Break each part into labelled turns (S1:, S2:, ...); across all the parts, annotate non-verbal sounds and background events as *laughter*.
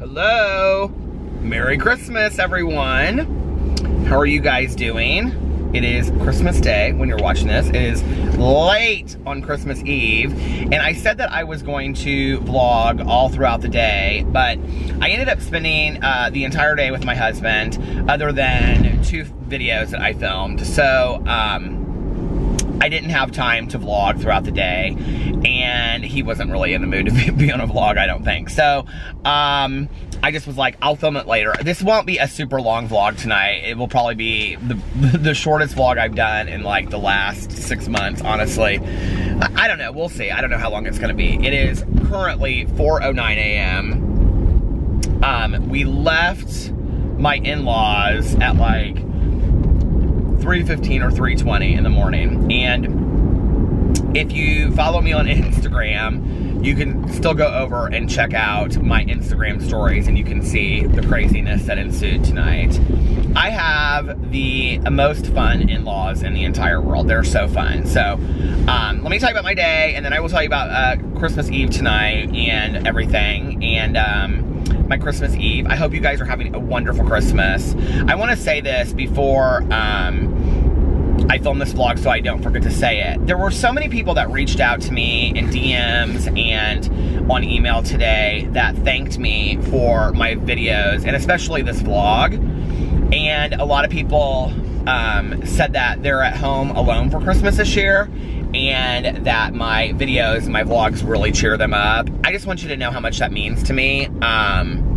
S1: Hello. Merry Christmas, everyone. How are you guys doing? It is Christmas Day when you're watching this. It is late on Christmas Eve. And I said that I was going to vlog all throughout the day, but I ended up spending uh, the entire day with my husband, other than two videos that I filmed. So, um, I didn't have time to vlog throughout the day, and he wasn't really in the mood to be on a vlog, I don't think. So, um, I just was like, I'll film it later. This won't be a super long vlog tonight. It will probably be the, *laughs* the shortest vlog I've done in like the last six months, honestly. I, don't know, we'll see. I don't know how long it's gonna be. It is currently 4.09 a.m. Um, we left my in-laws at like 3.15 or 3.20 in the morning. And if you follow me on Instagram, you can still go over and check out my Instagram stories and you can see the craziness that ensued tonight. I have the most fun in-laws in the entire world. They're so fun. So um, let me tell you about my day and then I will tell you about uh, Christmas Eve tonight and everything. And um, my Christmas Eve. I hope you guys are having a wonderful Christmas. I want to say this before um, I film this vlog so I don't forget to say it. There were so many people that reached out to me in DMs and on email today that thanked me for my videos and especially this vlog. And a lot of people um, said that they're at home alone for Christmas this year and that my videos, and my vlogs really cheer them up. I just want you to know how much that means to me. Um,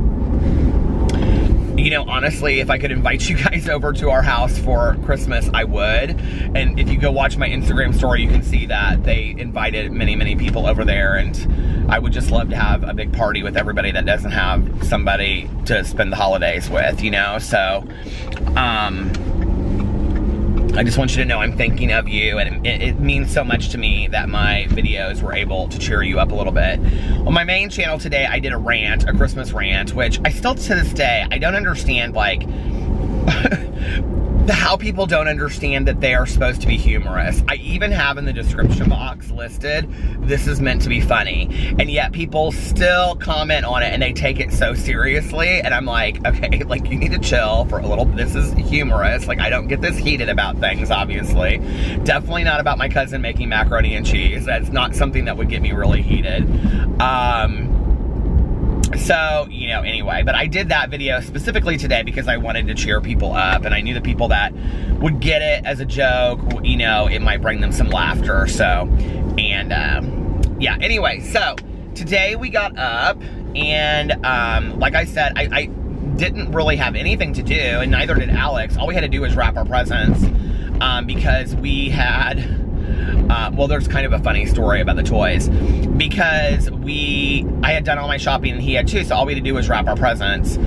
S1: you know, honestly, if I could invite *laughs* you guys over to our house for Christmas, I would. And if you go watch my Instagram story, you can see that they invited many, many people over there. And I would just love to have a big party with everybody that doesn't have somebody to spend the holidays with, you know? So, um, I just want you to know I'm thinking of you and it, it, means so much to me that my videos were able to cheer you up a little bit. On my main channel today, I did a rant, a Christmas rant, which I still to this day, I don't understand like *laughs* how people don't understand that they are supposed to be humorous. I even have in the description box listed, this is meant to be funny. And yet people still comment on it and they take it so seriously. And I'm like, okay, *laughs* like you need to chill for a little, this is humorous. Like I don't get this heated about things, obviously. Definitely not about my cousin making macaroni and cheese. That's not something that would get me really heated. Um, so, you know, anyway, but I did that video specifically today because I wanted to cheer people up and I knew the people that would get it as a joke, you know, it might bring them some laughter. So, and um, yeah, anyway, so today we got up and um, like I said, I, I didn't really have anything to do and neither did Alex. All we had to do was wrap our presents um, because we had uh, well, there's kind of a funny story about the toys because we, I had done all my shopping and he had too, so all we had to do was wrap our presents.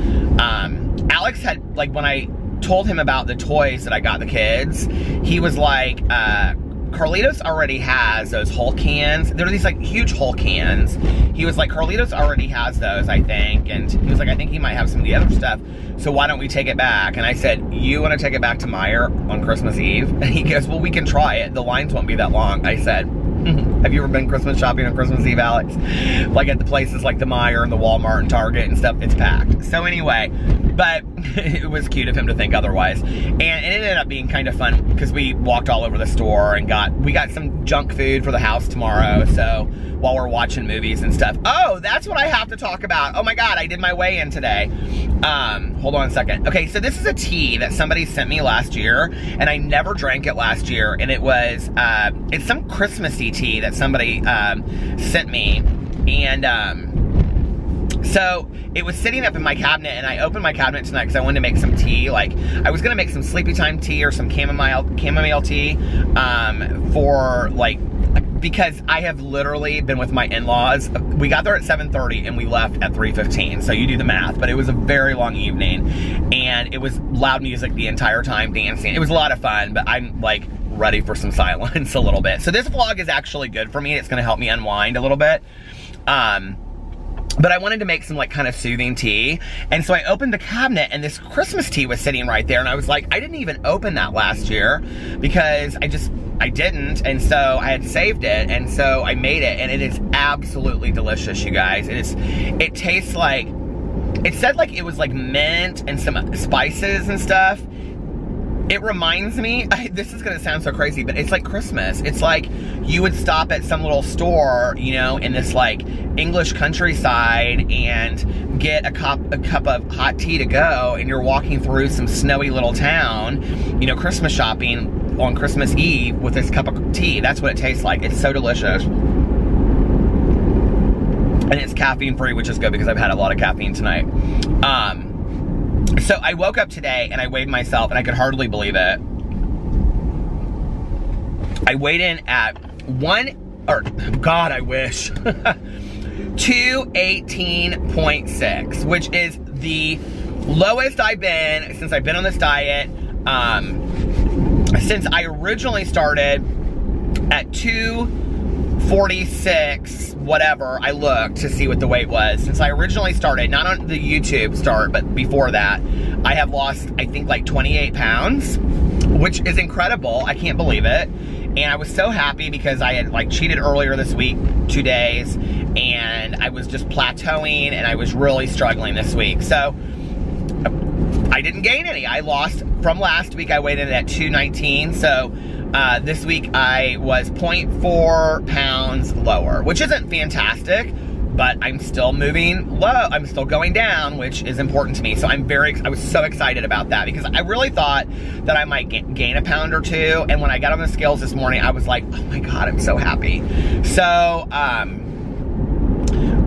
S1: Um, Alex had, like, when I told him about the toys that I got the kids, he was like, uh, Carlitos already has those Hulk cans. They're these like huge Hulk cans. He was like, Carlitos already has those, I think. And he was like, I think he might have some of the other stuff. So why don't we take it back? And I said, you want to take it back to Meijer on Christmas Eve? *laughs* And he goes, well, we can try it. The lines won't be that long. I said, *laughs* have you ever been Christmas shopping on Christmas Eve, Alex? Like at the places like the Meijer and the Walmart and Target and stuff, it's packed. So anyway, but *laughs* it was cute of him to think otherwise. And it ended up being kind of fun because we walked all over the store and got, we got some junk food for the house tomorrow. So while we're watching movies and stuff. Oh, that's what I have to talk about. Oh my God, I did my weigh-in today. Um, hold on a second. Okay, so this is a tea that somebody sent me last year, and I never drank it last year, and it was, uh, it's some Christmassy that somebody um, sent me, and um, so it was sitting up in my cabinet, and I opened my cabinet tonight because I wanted to make some tea. Like I was gonna make some sleepy time tea or some chamomile chamomile tea um, for like because I have literally been with my in-laws. We got there at 7.30 and we left at 3.15, so you do the math. But it was a very long evening, and it was loud music the entire time, dancing. It was a lot of fun, but I'm like ready for some silence *laughs* a little bit. So this vlog is actually good for me. It's gonna help me unwind a little bit. Um, but I wanted to make some like kind of soothing tea. And so I opened the cabinet and this Christmas tea was sitting right there. And I was like, I didn't even open that last year because I just, I didn't. And so I had saved it. And so I made it and it is absolutely delicious, you guys. It is, it tastes like it said like it was like mint and some spices and stuff. It reminds me, I, this is gonna sound so crazy, but it's like Christmas. It's like you would stop at some little store, you know, in this like English countryside and get a cup, a cup of hot tea to go, and you're walking through some snowy little town, you know, Christmas shopping on Christmas Eve with this cup of tea. That's what it tastes like. It's so delicious. And it's caffeine free, which is good because I've had a lot of caffeine tonight. Um, so I woke up today and I weighed myself and I could hardly believe it. I weighed in at one, or God, I wish, *laughs* 218.6, which is the lowest I've been since I've been on this diet. Um, since I originally started at 246, whatever, I looked to see what the weight was. Since I originally started, not on the YouTube start, but before that, I have lost, I think, like 28 pounds, which is incredible. I can't believe it. And I was so happy because I had like cheated earlier this week, two days, and I was just plateauing and I was really struggling this week. So I didn't gain any. I lost from last week. I weighed in at 219. So uh, this week I was 0.4 pounds lower, which isn't fantastic, but I'm still moving low. I'm still going down, which is important to me. So I'm very, I was so excited about that because I really thought that I might gain a pound or two. And when I got on the scales this morning, I was like, oh my God, I'm so happy. So, um,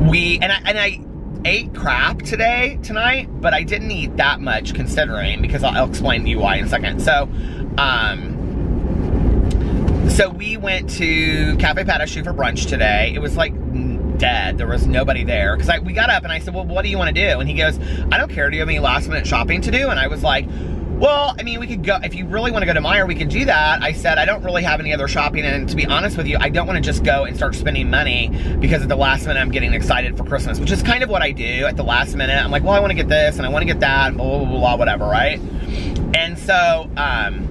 S1: we, and I, and I, ate crap today, tonight, but I didn't eat that much considering because I'll, I'll explain to you why in a second. So, um, so we went to Cafe Patachou for brunch today. It was like dead. There was nobody there. Because I we got up and I said, well, what do you want to do? And he goes, I don't care. Do you have any last minute shopping to do? And I was like, well, I mean, we could go, if you really want to go to Meijer, we could do that. I said, I don't really have any other shopping. And to be honest with you, I don't want to just go and start spending money because at the last minute I'm getting excited for Christmas, which is kind of what I do at the last minute. I'm like, well, I want to get this and I want to get that, blah, blah, blah, blah, whatever, right? And so, um,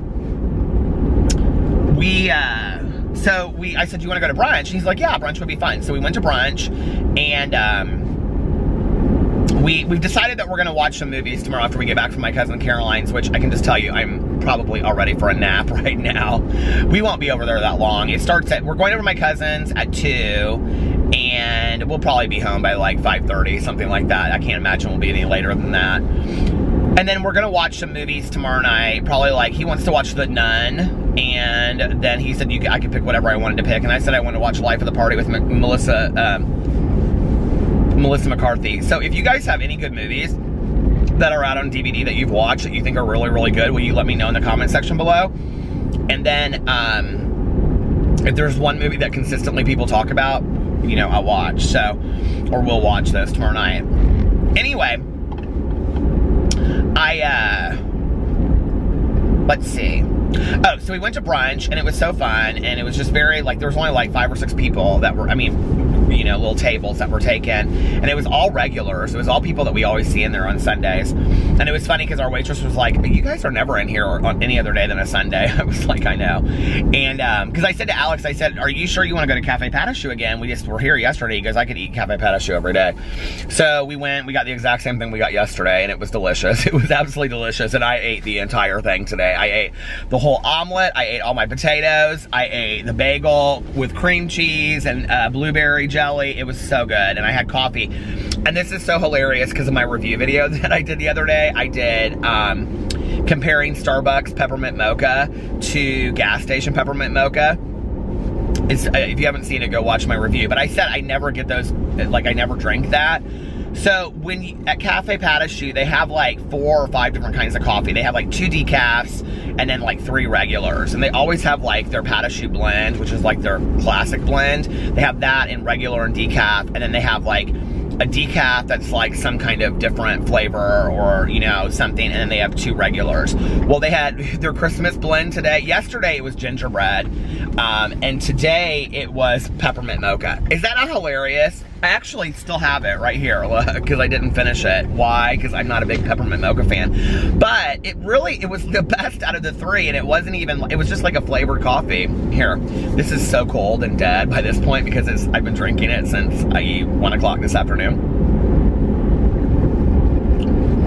S1: we, uh, so we, I said, do you want to go to brunch? And he's like, yeah, brunch would be fun. So we went to brunch and, um, we, we've decided that we're gonna watch some movies tomorrow after we get back from my cousin Caroline's, which I can just tell you, I'm probably all ready for a nap *laughs* right now. We won't be over there that long. It starts at, we're going over to my cousin's at 2, and we'll probably be home by like 5.30, something like that. I can't imagine we'll be any later than that. And then we're gonna watch some movies tomorrow night. Probably like, he wants to watch The Nun, and then he said you, I could pick whatever I wanted to pick, and I said I wanted to watch Life of the Party with M Melissa, um, Melissa McCarthy. So if you guys have any good movies that are out on DVD that you've watched that you think are really, really good, will you let me know in the comment section below? And then um, if there's one movie that consistently people talk about, you know, I'll watch. So, or we'll watch those tomorrow night. Anyway, I, uh, let's see. Oh, so we went to brunch and it was so fun and it was just very like there was only like five or six people that were I mean, you know, little tables that were taken and it was all regulars. It was all people that we always see in there on Sundays. And it was funny because our waitress was like, "You guys are never in here on any other day than a Sunday." *laughs* I was like, "I know." And um because I said to Alex, I said, "Are you sure you want to go to Cafe Patachou again?" We just were here yesterday. He goes, "I could eat Cafe Patachou every day." So we went. We got the exact same thing we got yesterday, and it was delicious. *laughs* It was absolutely delicious, and I ate the entire thing today. I ate the the whole omelet. I ate all my potatoes. I ate the bagel with cream cheese and uh, blueberry jelly. It was so good. And I had coffee. And this is so hilarious because of my review video *laughs* that I did the other day. I did um, comparing Starbucks peppermint mocha to gas station peppermint mocha. It's, uh, if you haven't seen it, go watch my review. But I said I never get those, like I never drink that. So when you, at Cafe Patachou, they have like four or five different kinds of coffee. They have like two decafs and then like three regulars. And they always have like their Patachou blend, which is like their classic blend. They have that in regular and decaf. And then they have like a decaf that's like some kind of different flavor or, you know, something, and then they have two regulars. Well, they had *laughs* their Christmas blend today. Yesterday it was gingerbread, um, and today it was peppermint mocha. Is that not hilarious? I actually still have it right here *laughs* because I didn't finish it. Why? Because I'm not a big peppermint mocha fan. But it really, it was *laughs* the best out of the three and it wasn't even, it was just like a flavored coffee. Here, this is so cold and dead by this point because it's, I've been drinking it since I, one o'clock this afternoon.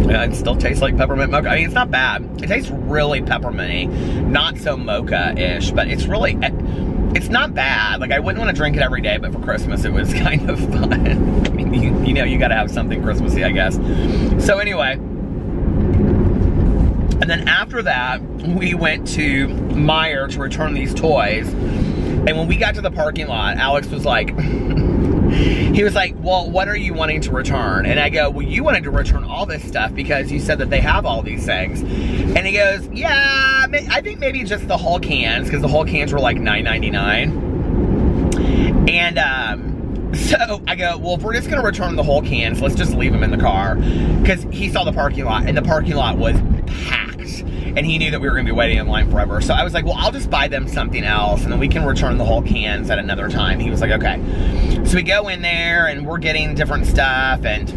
S1: Yeah, it still tastes like peppermint mocha. I mean, it's not bad. It tastes really pepperminty, not so mocha-ish, but it's really, it's not bad. Like, I wouldn't want to drink it every day, but for Christmas, it was *laughs* kind of fun. I mean, you, you know, you gotta have something Christmassy, I guess. So anyway, and then after that, we went to Meijer to return these toys. And when we got to the parking lot, Alex was like, he was like, well, what are you wanting to return? And I go, well, you wanted to return all this stuff because you said that they have all these things. And he goes, yeah, I think maybe just the whole cans because the whole cans were like $9.99. And um, *laughs* so I go, well, if we're just to return the whole cans, let's just leave them in the car. Because he saw the parking lot and the parking lot was packed and he knew that we were gonna be waiting in line forever. So I was like, well, I'll just buy them something else and then we can return the whole cans at another time. He was like, okay. So we go in there and we're getting different stuff and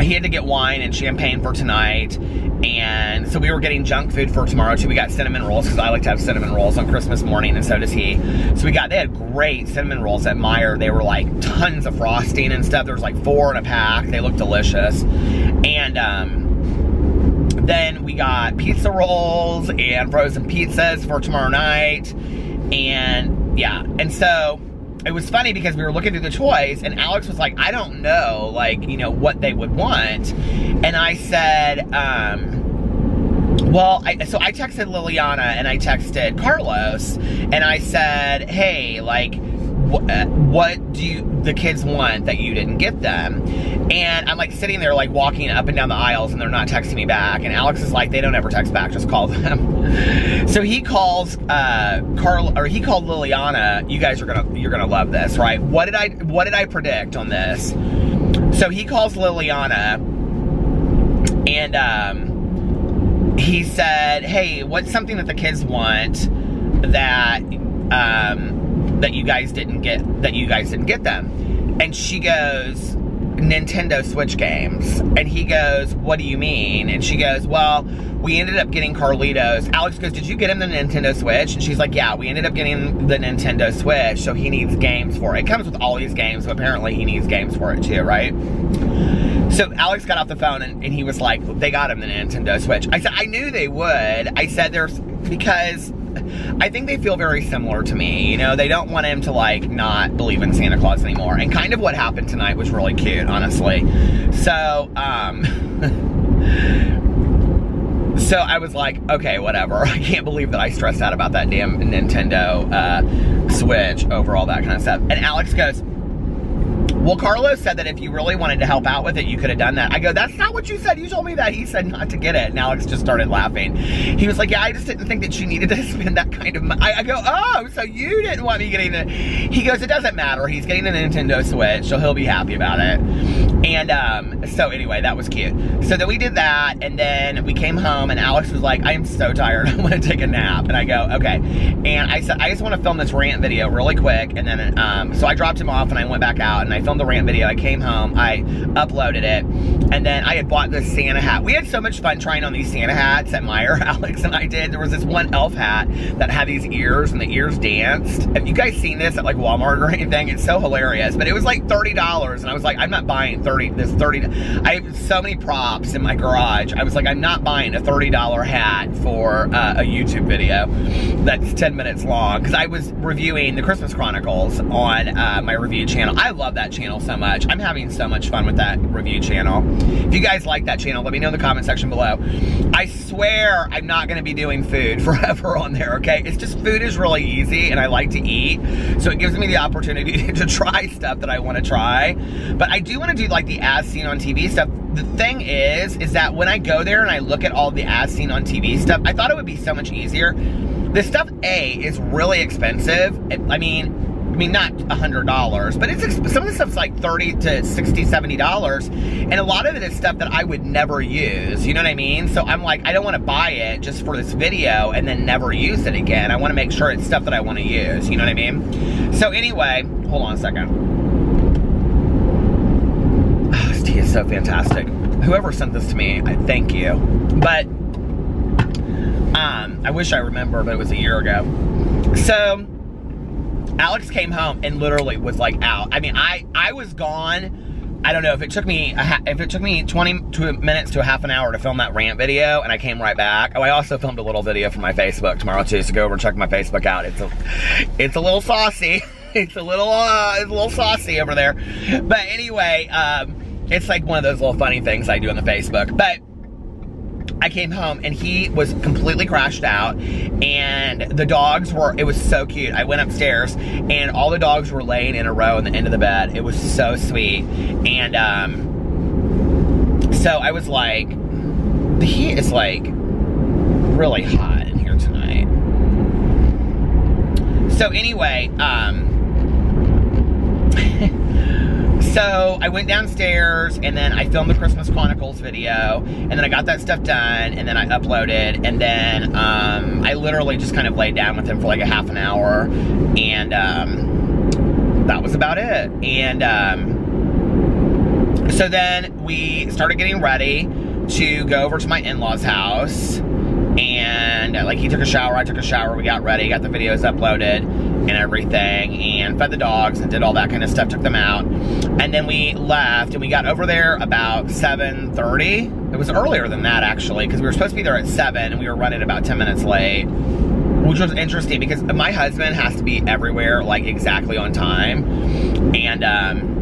S1: he had to get wine and champagne for tonight. And so we were getting junk food for tomorrow too. We got cinnamon rolls because I like to have cinnamon rolls on Christmas morning and so does he. So we got, they had great cinnamon rolls at Meijer. They were like tons of frosting and stuff. There was like four in a pack. They looked delicious. And, um, then we got pizza rolls and frozen pizzas for tomorrow night. And yeah, and so it was funny because we were looking through the toys and Alex was like, I don't know, like, you know, what they would want. And I said, um, well, I, so I texted Liliana and I texted Carlos and I said, hey, like, uh, what do you, the kids want that you didn't get them? And I'm like sitting there like walking up and down the aisles and they're not texting me back. And Alex is like, they don't ever text back, just call them. *laughs* so he calls uh, Carl, or he called Liliana, you guys are gonna, you're gonna love this, right? What did I, what did I predict on this? So he calls Liliana and um, he said, hey, what's something that the kids want that, um, that you guys didn't get that you guys didn't get them. And she goes, Nintendo Switch games. And he goes, What do you mean? And she goes, Well, we ended up getting Carlitos. Alex goes, Did you get him the Nintendo Switch? And she's like, Yeah, we ended up getting the Nintendo Switch, so he needs games for it. It comes with all these games, so apparently he needs games for it too, right? So Alex got off the phone and, and he was like, They got him the Nintendo Switch. I said, I knew they would. I said, There's because I think they feel very similar to me. You know, they don't want him to like not believe in Santa Claus anymore. And kind of what happened tonight was really cute, honestly. So, um, *laughs* so I was like, okay, whatever. *laughs* I can't believe that I stressed out about that damn Nintendo uh, Switch over all that kind of stuff. And Alex goes, well, Carlos said that if you really wanted to help out with it, you could have done that. I go, that's not what you said. You told me that. He said not to get it. And Alex just started laughing. He was like, yeah, I just didn't think that she needed to *laughs* spend that kind of money. I, I go, oh, so you didn't want me getting it. He goes, it doesn't matter. He's getting a Nintendo Switch, so he'll be happy about it. And um, so anyway, that was cute. So then we did that, and then we came home, and Alex was like, I am so tired. *laughs* I want to take a nap. And I go, okay. And I said, I just want to film this rant video really quick. And then, um, so I dropped him off, and I went back out, and I filmed the rant video. I came home, I uploaded it, and then I had bought this Santa hat. We had so much fun trying on these Santa hats at Meijer, *laughs* Alex and I did. There was this one elf hat that had these ears, and the ears danced. Have you guys seen this at like Walmart or *laughs* anything? It's so hilarious, but it was like $30, and I was like, I'm not buying 30, this 30, I have so many props in my garage. I was like, I'm not buying a $30 hat for uh, a YouTube video that's 10 minutes long, because I was reviewing the Christmas Chronicles on uh, my review channel. I love that channel so much. I'm having so much fun with that review channel. If you guys like that channel, let me know in the comment section below. I swear I'm not gonna be doing food *laughs* forever on there, okay? It's just food is really easy and I like to eat. So it gives me the opportunity *laughs* to try stuff that I wanna try. But I do wanna do like the as seen on TV stuff. The thing is, is that when I go there and I look at all the as seen on TV stuff, I thought it would be so much easier. This stuff, A, is really expensive. I mean, I mean, not a $100, but it's some of the stuff's like 30 to 60 $70. And a lot of it is stuff that I would never use. You know what I mean? So I'm like, I don't want to buy it just for this video and then never use it again. I want to make sure it's stuff that I want to use. You know what I mean? So anyway, hold on a second. Oh, this tea so fantastic. Whoever sent this to me, I thank you. But um, I wish I remember, but it was a year ago. So Alex came home and literally was like out. I mean, I, I was gone I don't know if it took me if it took me 20 minutes to a half an hour to film that rant video, and I came right back. Oh, I also filmed a little video for my Facebook tomorrow too, so go over and check my Facebook out. It's a it's a little saucy. *laughs* it's a little uh, it's a little saucy over there. But anyway, um, it's like one of those little funny things I do on the Facebook. But I came home and he was completely crashed out and the dogs were, it was so cute. I went upstairs and all the dogs were laying in a row in the end of the bed. It was so sweet. And um, so I was like, the heat is like really hot in here tonight. So anyway, um, So I went downstairs and then I filmed the Christmas Chronicles video and then I got that stuff done and then I uploaded and then um, I literally just kind of laid down with him for like a half an hour and um, that was about it. And um, so then we started getting ready to go over to my in-laws house and like he took a shower, I took a shower, we got ready, got the videos uploaded and everything and fed the dogs and did all that kind of stuff, took them out. And then we left and we got over there about 7.30. It was earlier than that actually because we were supposed to be there at 7 and we were running about 10 minutes late. Which was interesting because my husband has to be everywhere like exactly on time. And um,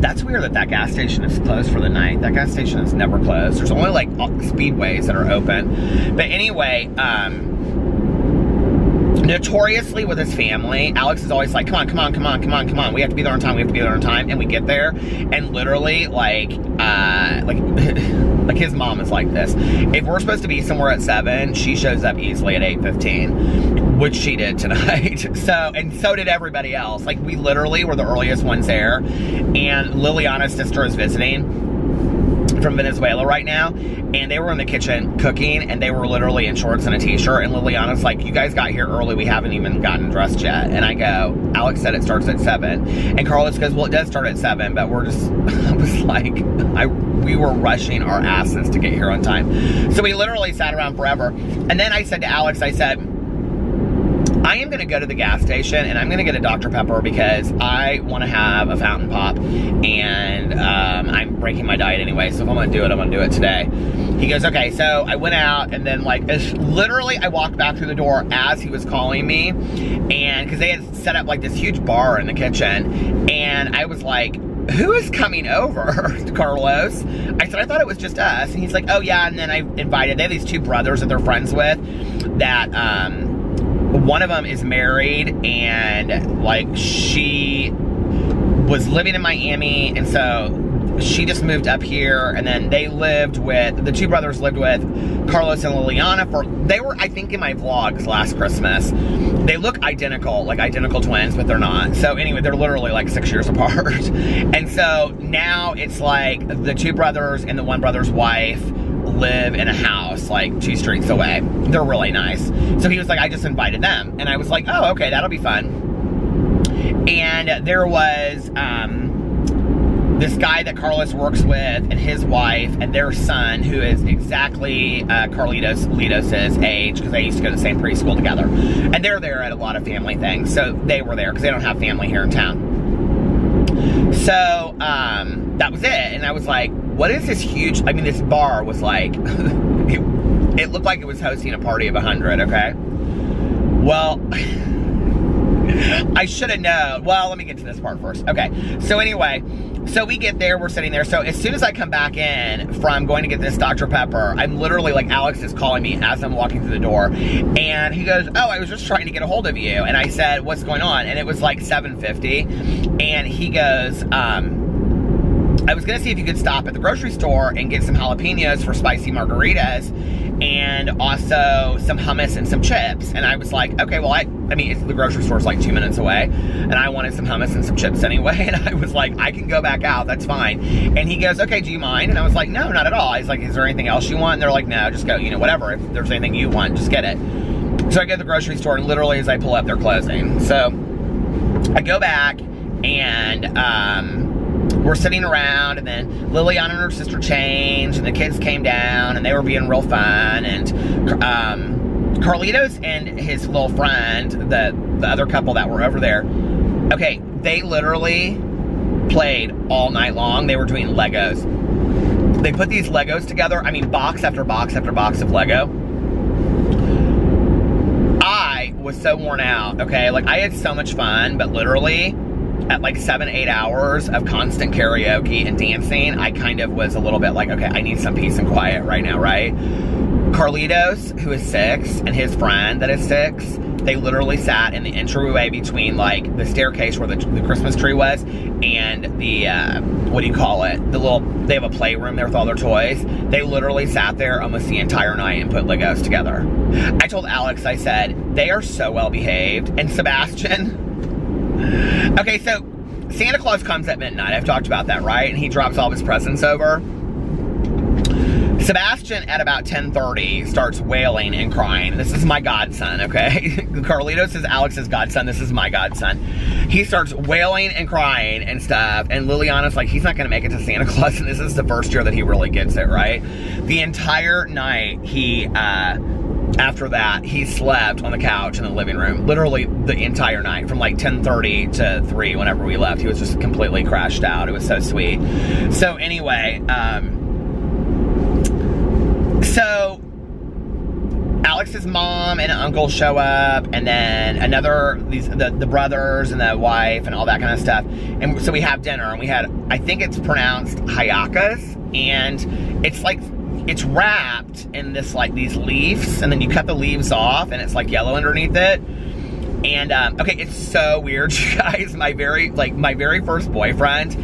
S1: that's weird that that gas station is closed for the night. That gas station is never closed. There's only like speedways that are open. But anyway, um, notoriously with his family, Alex is always like, come on, come on, come on, come on, come on. We have to be there on time. We have to be there on time. And we get there and literally like, uh, like, *laughs* like his mom is like this. If we're supposed to be somewhere at seven, she shows up easily at 8.15, which she did *laughs* tonight. so, and so did everybody else. Like we literally were the earliest ones there. And Liliana's sister is visiting from Venezuela right now, and they were in the kitchen cooking, and they were literally in shorts and a t-shirt, and Liliana's like, you guys got here early, we haven't even gotten dressed yet. And I go, Alex said it starts at 7. And Carlos goes, well, it does start at 7, but we're just, *laughs* I was like, I we were rushing our asses to get here on time. So we literally sat around forever. And then I said to Alex, I said, I am going to go to the gas station and I'm going to get a Dr. Pepper because I want to have a fountain pop and um, I'm breaking my diet anyway. So if I'm to do it, I'm to do it today. He goes, okay. So I went out and then like literally I walked back through the door as he was calling me and because they had set up like this huge bar in the kitchen and I was like, who is coming over, *laughs* Carlos? I said, I thought it was just us. And he's like, oh yeah. And then I invited, they have these two brothers that they're friends with that, um, one of them is married and like she was living in Miami and so she just moved up here and then they lived with the two brothers lived with Carlos and Liliana for they were I think in my vlogs last Christmas. They look identical like identical twins but they're not. So anyway they're literally like six years *laughs* apart. And so now it's like the two brothers and the one brother's wife live in a house like two streets away. They're really nice. So he was like, I just invited them. And I was like, oh, okay, that'll be fun. And there was um, this guy that Carlos works with and his wife and their son, who is exactly uh, Carlitos Litos' age, because they used to go to the same preschool together. And they're there at a lot of family things. So they were there because they don't have family here in town. So um, that was it. And I was like, what is this huge, I mean, this bar was like, it, *laughs* it looked like it was hosting a party of 100, okay? Well, *laughs* I should have known. Well, let me get to this part first. Okay, so anyway, so we get there, we're sitting there. So as soon as I come back in from going to get this Dr. Pepper, I'm literally like, Alex is calling me as I'm walking through the door. And he goes, oh, I was just trying to get a hold of you. And I said, what's going on? And it was like 7.50. And he goes, um, I was gonna see if you could stop at the grocery store and get some jalapenos for spicy margaritas and also some hummus and some chips. And I was like, okay, well, I, I mean, the grocery store's like two minutes away, and I wanted some hummus and some chips anyway. *laughs* And I was like, I can go back out, that's fine. And he goes, okay, do you mind? And I was like, no, not at all. He's like, is there anything else you want? And they're like, no, just go, you know, whatever. If there's anything you want, just get it. So I go to the grocery store, and literally as I pull up, they're closing. So I go back, and um, we're sitting around, and then Liliana and her sister changed, and the kids came down, and they were being real fun, and um, Carlitos and his little friend, the, the other couple that were over there, okay, they literally played all night long. They were doing Legos. They put these Legos together. I mean, box after box after box of Lego. I was so worn out, okay? Like, I had so much fun, but literally, at like seven, eight hours of constant karaoke and dancing, I kind of was a little bit like, okay, I need some peace and quiet right now, right? Carlitos, who is six, and his friend that is six, they literally sat in the entryway between like the staircase where the, the Christmas tree was and the uh, what do you call it? The little they have a playroom there with all their toys. They literally sat there almost the entire night and put Legos together. I told Alex, I said they are so well behaved, and Sebastian. *laughs* Okay, so Santa Claus comes at midnight. I've talked about that, right? And he drops all his presents over. Sebastian at about 10:30 starts wailing and crying. This is my godson, okay? *laughs* Carlitos is Alex's godson. This is my godson. He starts wailing and crying and stuff. And Liliana's like, he's not gonna make it to Santa Claus. *laughs* And this is the first year that he really gets it, right? The entire night he uh after that, he slept on the couch in the living room, literally the entire night, from like 10:30 to 3. Whenever we left, he was just completely crashed out. It was so sweet. So anyway, um, so Alex's mom and uncle show up, and then another these the, the brothers and the wife and all that kind of stuff. And so we have dinner, and we had I think it's pronounced hallacas, and it's like it's wrapped in this like these leaves, and then you cut the leaves off, and it's like yellow underneath it. And um, okay, it's so weird, *laughs* you guys. My very like my very first boyfriend,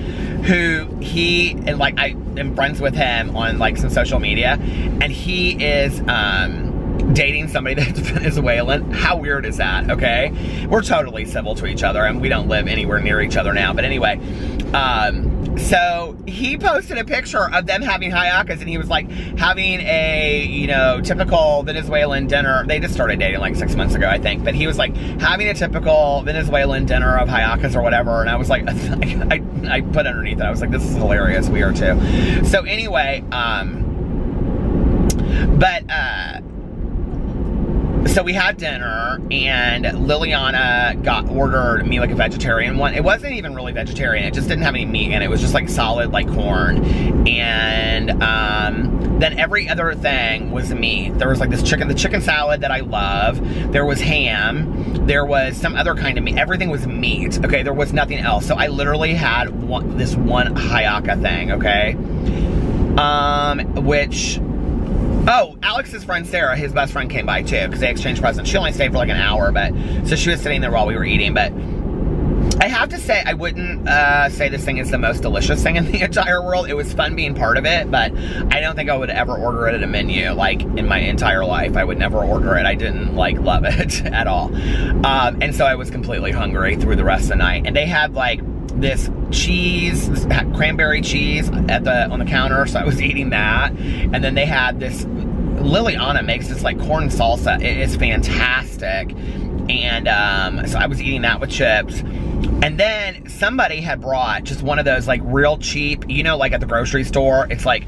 S1: who he and like I am friends with him on like some social media, and he is um, dating somebody *laughs* that's Venezuelan. How weird is that? Okay, we're totally civil to each other, and we don't live anywhere near each other now. But anyway, um, so he posted a picture of them having hallacas and he was like having a, you know, typical Venezuelan dinner. They just started dating like six months ago, I think. But he was like having a typical Venezuelan dinner of hallacas or whatever. And I was like, *laughs* I, I, put underneath it, I was like, this is hilarious. We are too. So anyway, um, but, uh, so we had dinner and Liliana got ordered me like a vegetarian one. It wasn't even really vegetarian. It just didn't have any meat it. It was just like solid like corn. And um, then every other thing was meat. There was like this chicken, the chicken salad that I love. There was ham. There was some other kind of meat. Everything was meat. Okay, there was nothing else. So I literally had one, this one hallaca thing. Okay, um, which Oh, Alex's friend Sarah, his best friend, came by too because they exchanged presents. She only stayed for like an hour, but so she was sitting there while we were eating. But I have to say, I wouldn't uh, say this thing is the most delicious thing in the *laughs* entire world. It was fun being part of it, but I don't think I would ever order it at a menu like in my entire life. I would never order it. I didn't like love *laughs* it at all, um, and so I was completely hungry through the rest of the night. And they had like this cheese, this cranberry cheese at the on the counter, so I was *laughs* eating that. And then they had this Liliana makes this like corn salsa. It is fantastic. And um, so I was eating that with chips. And then somebody had brought just one of those like real cheap, you know, like at the grocery store, it's like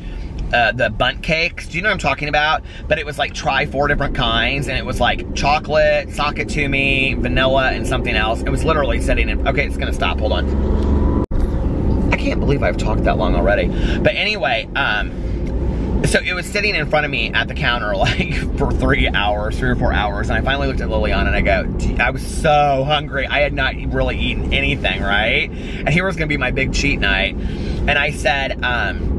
S1: uh, the Bundt cakes. Do you know what I'm talking about? But it was like try four different kinds, and it was like chocolate, sock it to me, vanilla, and something else. It was literally sitting in. Okay, it's gonna stop. Hold on. I can't believe I've talked that long already. But anyway, um, so it was sitting in front of me at the counter *laughs* like for three hours, three or four hours, and I finally looked at Liliana and I go, I was so hungry. I had not really eaten anything, right? And here was gonna be my big cheat night. And I said, um,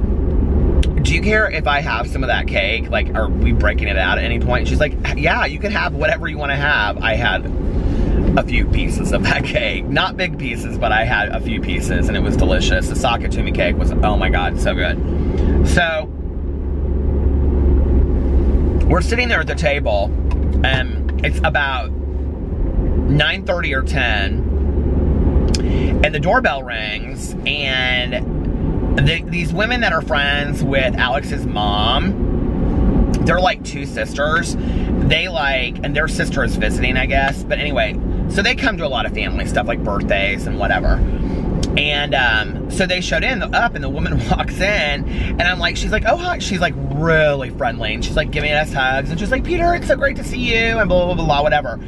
S1: do you care if I have some of that cake? Like, are we breaking it out at any point? She's like, yeah, you can have whatever you wanna have. I had a few pieces of that *laughs* cake. Not big pieces, but I had a few pieces and it was delicious. The Sock It to Me cake was, oh my God, so good. So, we're sitting there at the table, and it's about 9.30 or 10, and the doorbell rings, and the, these women that are friends with Alex's mom, they're like two sisters. They like, and their sister is visiting, I guess. But anyway, so they come to a lot of family stuff like birthdays and whatever. And um, so they showed in up, and the woman *laughs* walks in, and I'm like, she's like, oh hi. She's like really friendly, and she's like giving us hugs, and she's like, Peter, it's so great to see you, and blah blah blah, blah whatever.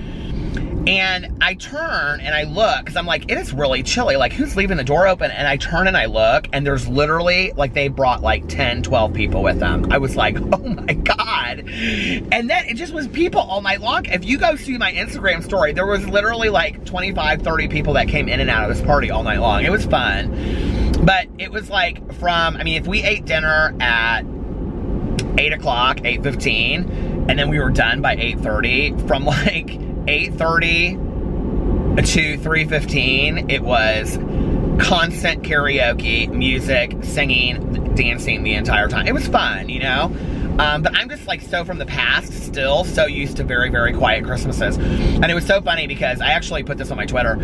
S1: And I turn and I look because I'm like, it is really chilly. Like, who's leaving the door open? And I turn and I look, and there's literally like they brought like 10, 12 people with them. I was like, *laughs* oh my God. And then it just was people all night long. If you go see my Instagram story, there was literally like 25, 30 people that came in and out of this party all night long. It was fun. But it was like from, I mean, if we ate dinner at 8 o'clock, 8.15, and then we were done by 8.30, from *laughs* like 8.30 to 3.15, it was constant karaoke, music, singing, dancing the entire time. It was fun, you know? Um, but I'm just like so from the past still so used to very, very quiet Christmases. And it was so funny because I actually put this on my Twitter.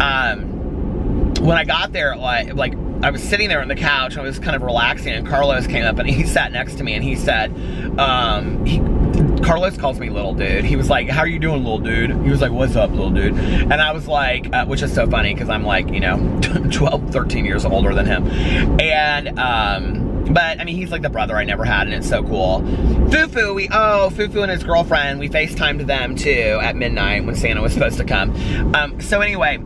S1: Um, when I got there, like, like I was sitting there on the couch and I was kind of relaxing and Carlos came up and he *laughs* sat next to me and he said, um, he, Carlos calls me little dude. He was like, how are you doing, little dude? He was like, what's up, little dude? And I was like, uh, which is so funny because I'm like, you know, *laughs* 12, 13 years older than him. And, um, but I mean, he's like the brother I never had and it's so cool. Fufu, we, oh, Fufu and his girlfriend, we FaceTimed them too at midnight when Santa was supposed to come. Um, so anyway,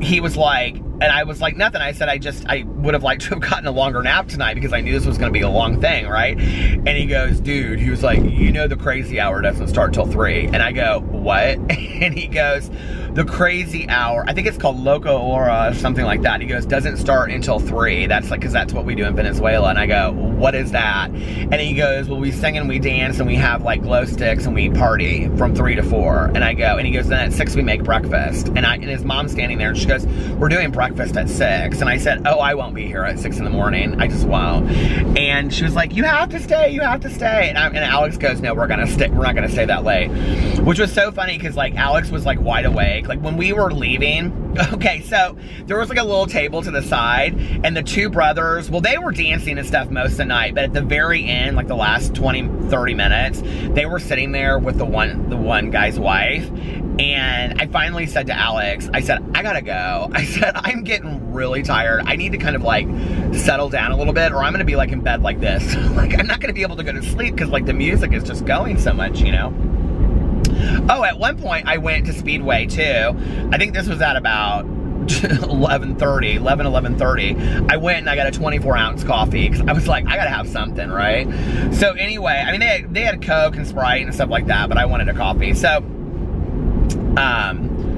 S1: he was like, and I was like, nothing. I said, I just, I would have liked to have gotten a longer nap tonight because I knew this was going to be a long thing, right? And he goes, dude, he was like, you know, the crazy hour doesn't start till three. And I go, what? *laughs* And he goes, the crazy hour, I think it's called Loco Hora or something like that. He goes, doesn't start until three. That's like, cause that's what we do in Venezuela. And I go, what is that? And he goes, well, we sing and we dance and we have like glow sticks and we party from three to four. And I go, and he goes, then at six we make breakfast. And I, and his mom's standing there and she goes, we're doing breakfast at six. And I said, oh, I won't be here at six in the morning. I just won't. And she was like, you have to stay, you have to stay. And, I, and Alex goes, no, we're gonna stay, we're not gonna stay that late. Which was so funny because like Alex was like wide awake. Like when we were leaving, *laughs* okay, so there was like a little table to the side and the two brothers, well, they were dancing and stuff most of the night, but at the very end, like the last 20, 30 minutes, they were sitting there with the one, the one guy's wife. And I finally said to Alex, I said, I gotta go. *laughs* I said, I'm getting really tired. I need to kind of like settle down a little bit or I'm gonna be like in bed like this. *laughs* like I'm not gonna be able to go to sleep because like the music is just going so much, you know? Oh, at one point I went to Speedway too. I think this was at about 11.30, *laughs* 11, 11.30. I went and I got a 24 ounce coffee because I was like, I gotta have something, right? So anyway, I mean, they had, they had Coke and Sprite and stuff like that, but I wanted a coffee. So, um,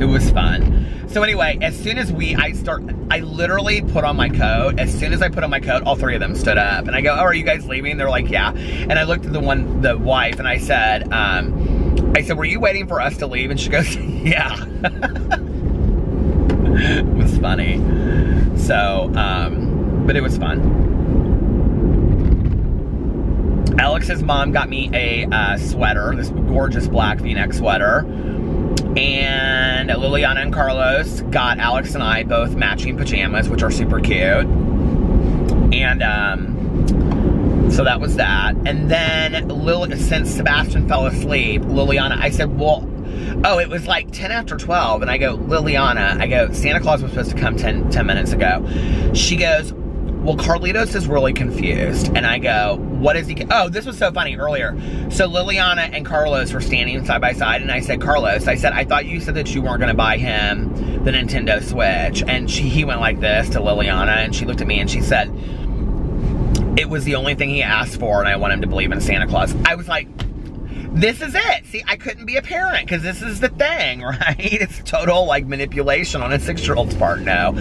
S1: it was fun. So anyway, as soon as we, I start, I literally put on my coat. As soon as I put on my coat, all three of them stood up. And I go, oh, are you guys leaving? They're like, yeah. And I looked at the one, the wife, and I said, um, I said, were you waiting for us to leave? And she goes, *laughs* yeah. *laughs* it was funny. So, um, but it was fun. Alex's mom got me a uh, sweater, this gorgeous black v-neck sweater. And Liliana and Carlos got Alex and I both matching pajamas, which are super cute. And um, so that was that. And then Lil since Sebastian fell asleep, Liliana, I said, well, oh, it was like 10 after 12. And I go, Liliana, I go, Santa Claus was supposed to come 10, 10 minutes ago. She goes, well, Carlitos is really confused. And I go, what is he? Oh, this was so funny earlier. So Liliana and Carlos were standing side by side, and I said, Carlos, I said, I thought you said that you weren't going to buy him the Nintendo Switch. And she, he went like this to Liliana, and she looked at me and she said, it was the only thing he asked for, and I want him to believe in Santa Claus. I was like, this is it. See, I couldn't be a parent because this is the thing, *laughs* right? It's total like manipulation on a six-year-old's part now.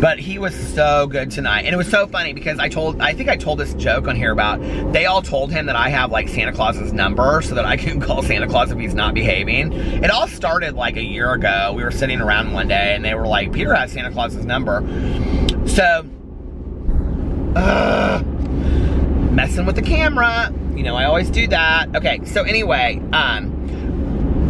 S1: But he was so good tonight. And it was so funny because I told, I think I told this joke on here about, they all told him that I have like Santa Claus's number so that I can *laughs* call Santa Claus if he's not behaving. It all started like a year ago. We were sitting around one day and they were like, Peter has Santa Claus's number. So, uh, messing with the camera. You know, I always do that. Okay, so anyway, um,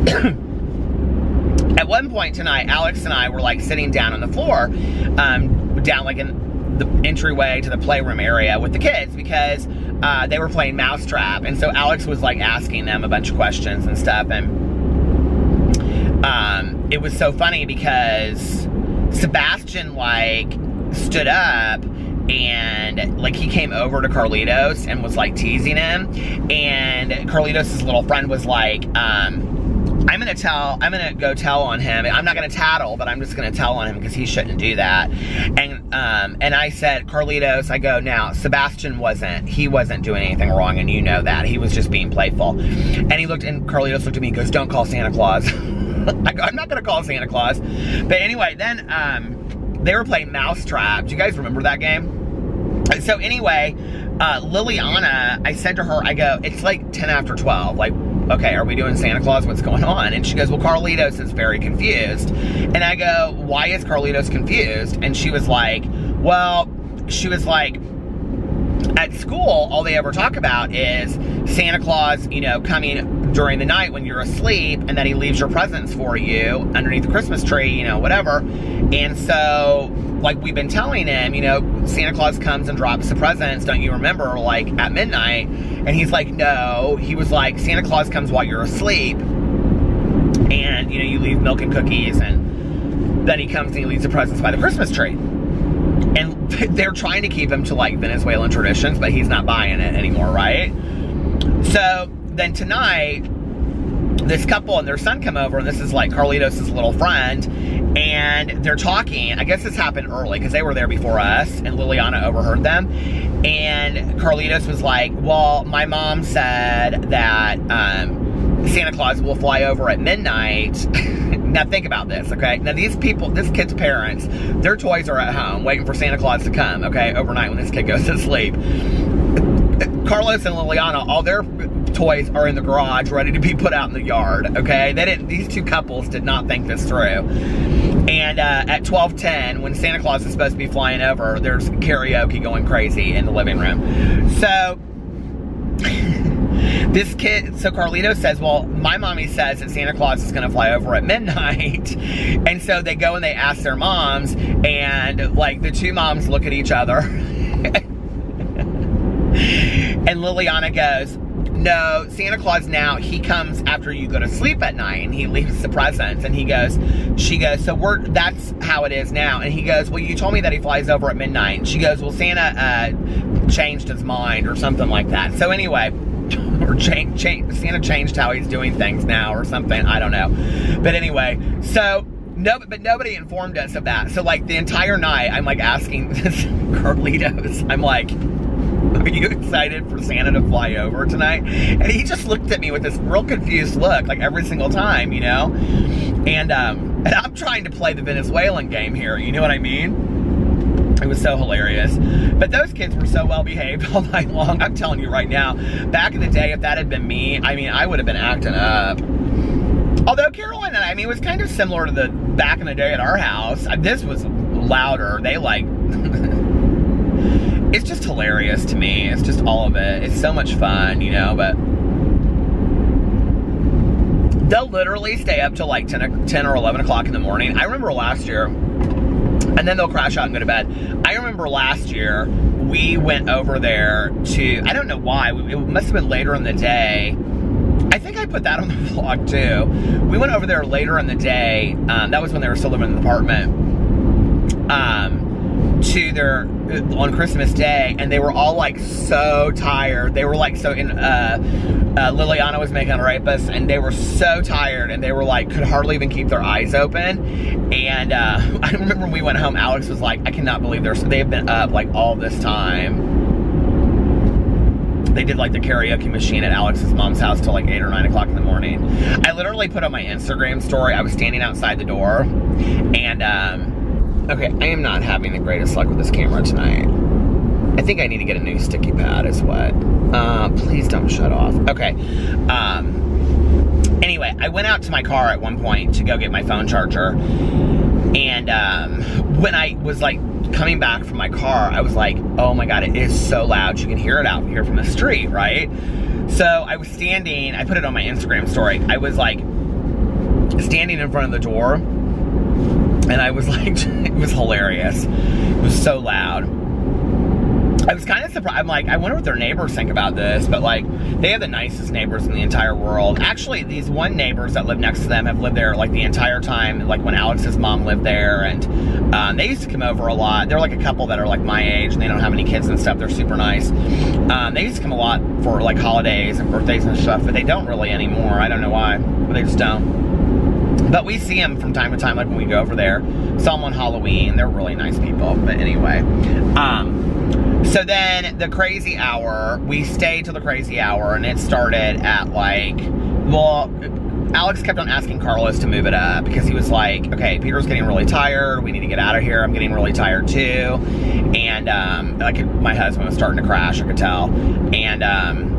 S1: *coughs* at one point tonight, Alex and I were like sitting down on the floor, um, down like in the entryway to the playroom area with the kids because uh, they were playing Mousetrap. And so Alex was like asking them a bunch of questions and stuff. And um, it was so funny because Sebastian like stood up and like he came over to Carlitos and was like teasing him and Carlitos' little friend was like um I'm gonna tell, I'm gonna go tell on him. I'm not gonna tattle, but I'm just gonna tell on him because he shouldn't do that. And um, and I said, Carlitos, I go, now, Sebastian wasn't, he wasn't doing anything wrong, and you know that. He was just being playful. And he looked, and Carlitos looked at me and goes, don't call Santa Claus. *laughs* I I'm not gonna call Santa Claus. But anyway, then um, they were playing Mousetrap. Do you guys remember that game? So anyway, uh, Liliana, I said to her, I go, it's like 10 after 12. Like, okay, are we doing Santa Claus? What's going on? And she goes, well, Carlitos is very confused. And I go, why is Carlitos confused? And she was like, well, she was like, at school, all they ever talk about is Santa Claus, you know, coming during the night when you're asleep, and then he leaves your presents for you underneath the Christmas tree, you know, whatever. And so, like we've been telling him, you know, Santa Claus comes and drops the presents, don't you remember, like at midnight? And he's like, no. He was like, Santa Claus comes while you're asleep, and, you know, you leave milk and cookies, and then he comes and he leaves the presents by the Christmas tree and *laughs* they're trying to keep him to like Venezuelan traditions, but he's not buying it anymore, right? So then tonight, this couple and their son come over, and this is like Carlitos' little friend, and they're talking. I guess this happened early because they were there before us, and Liliana overheard them. And Carlitos was like, Well, my mom said that um, Santa Claus will fly over at midnight. *laughs* now think about this, okay? Now these people, this kid's parents, their toys are at home waiting for Santa Claus to come, okay, overnight when this kid goes to *laughs* sleep. Carlos and Liliana, all their toys are in the garage ready to be put out in the yard, okay? They didn't, these two couples did not think this through. And uh, at 1210, when Santa Claus is supposed to be flying over, there's karaoke going crazy in the living room. So, *laughs* this kid, so Carlito says, well, my mommy says that Santa Claus is gonna fly over at midnight. *laughs* and so they go and they ask their moms, and like the two moms look at each other. *laughs* and Liliana goes, no, Santa Claus now, he comes after you go to sleep at night and he leaves the presents. And he goes, she goes, so we're, that's how it is now. And he goes, well, you told me that he flies over at midnight. And she goes, well, Santa uh, changed his mind or something like that. So anyway, *laughs* or change, change, Santa changed how he's doing things now or something. I don't know. But anyway, so no, but nobody informed us of that. So like the entire night, I'm like asking this *laughs* Carlitos, I'm like, *laughs* are you excited for Santa to fly over tonight? And he just looked at me with this real confused look, like every single time, you know? And, um, *laughs* and I'm trying to play the Venezuelan game here, you know what I mean? It was so hilarious. But those kids were so well behaved *laughs* all night long. I'm telling you right now, back in the day, if that had been me, I mean, I would have been acting up. Although Caroline and I, I mean, it was kind of similar to the back in the day at our house. This was louder. They like it's just hilarious to me. It's just all of it. It's so much fun, you know, but they'll literally stay up till like 10, 10 or 11 o'clock in the morning. I remember last year, and then they'll crash out and go to bed. I remember last year, we went over there to, I don't know why, it must have been later in the day. I think I put that on *laughs* the vlog too. We went over there later in the day. Um, that was when they were still living in the apartment. Um, to their on Christmas Day, and they were all like so tired. They were like so in. Uh, uh, Liliana was making arepas, and they were so tired, and they were like could hardly even keep their eyes open. And uh, *laughs* I remember when we went home, Alex was like, "I cannot believe they're so they have been up like all this time." They did like the karaoke machine at Alex's mom's house till like eight or nine o'clock in the morning. I literally put on my Instagram story. I was standing outside the door, and. Um, Okay, I am not having the greatest luck with this camera tonight. I think I need to get a new sticky pad is what. Uh, please don't shut off. Okay. Um, anyway, I went out to my car at one point to go get my phone charger. And um, when I was like coming back from my car, I was like, oh my God, it is so loud. You can hear it out here from the street, right? So I was standing, I put it on my Instagram story. I was like standing in front of the door and I was like, *laughs* it was hilarious. It was so loud. I was kind of surprised. I'm like, I wonder what their neighbors think about this, but like, they have the nicest neighbors in the entire world. Actually, these one neighbors that live next to them have lived there like the entire time, like when Alex's mom lived there, and um, they used to come over a lot. They're like a couple that are like my age, and they don't have any kids and stuff. They're super nice. Um, they used to come a lot for like holidays and birthdays and stuff, but they don't really anymore. I don't know why, but they just don't. But we see them from time to time, like when we go over there. Saw them on Halloween. They're really nice people. But anyway, um, so then the crazy hour, we stayed till the crazy hour, and it started at like, well, Alex kept on asking Carlos to move it up because he was like, okay, Peter's getting really tired. We need to get out of here. I'm getting really tired too. And, um, like, my husband was starting to crash, I could tell. And, um,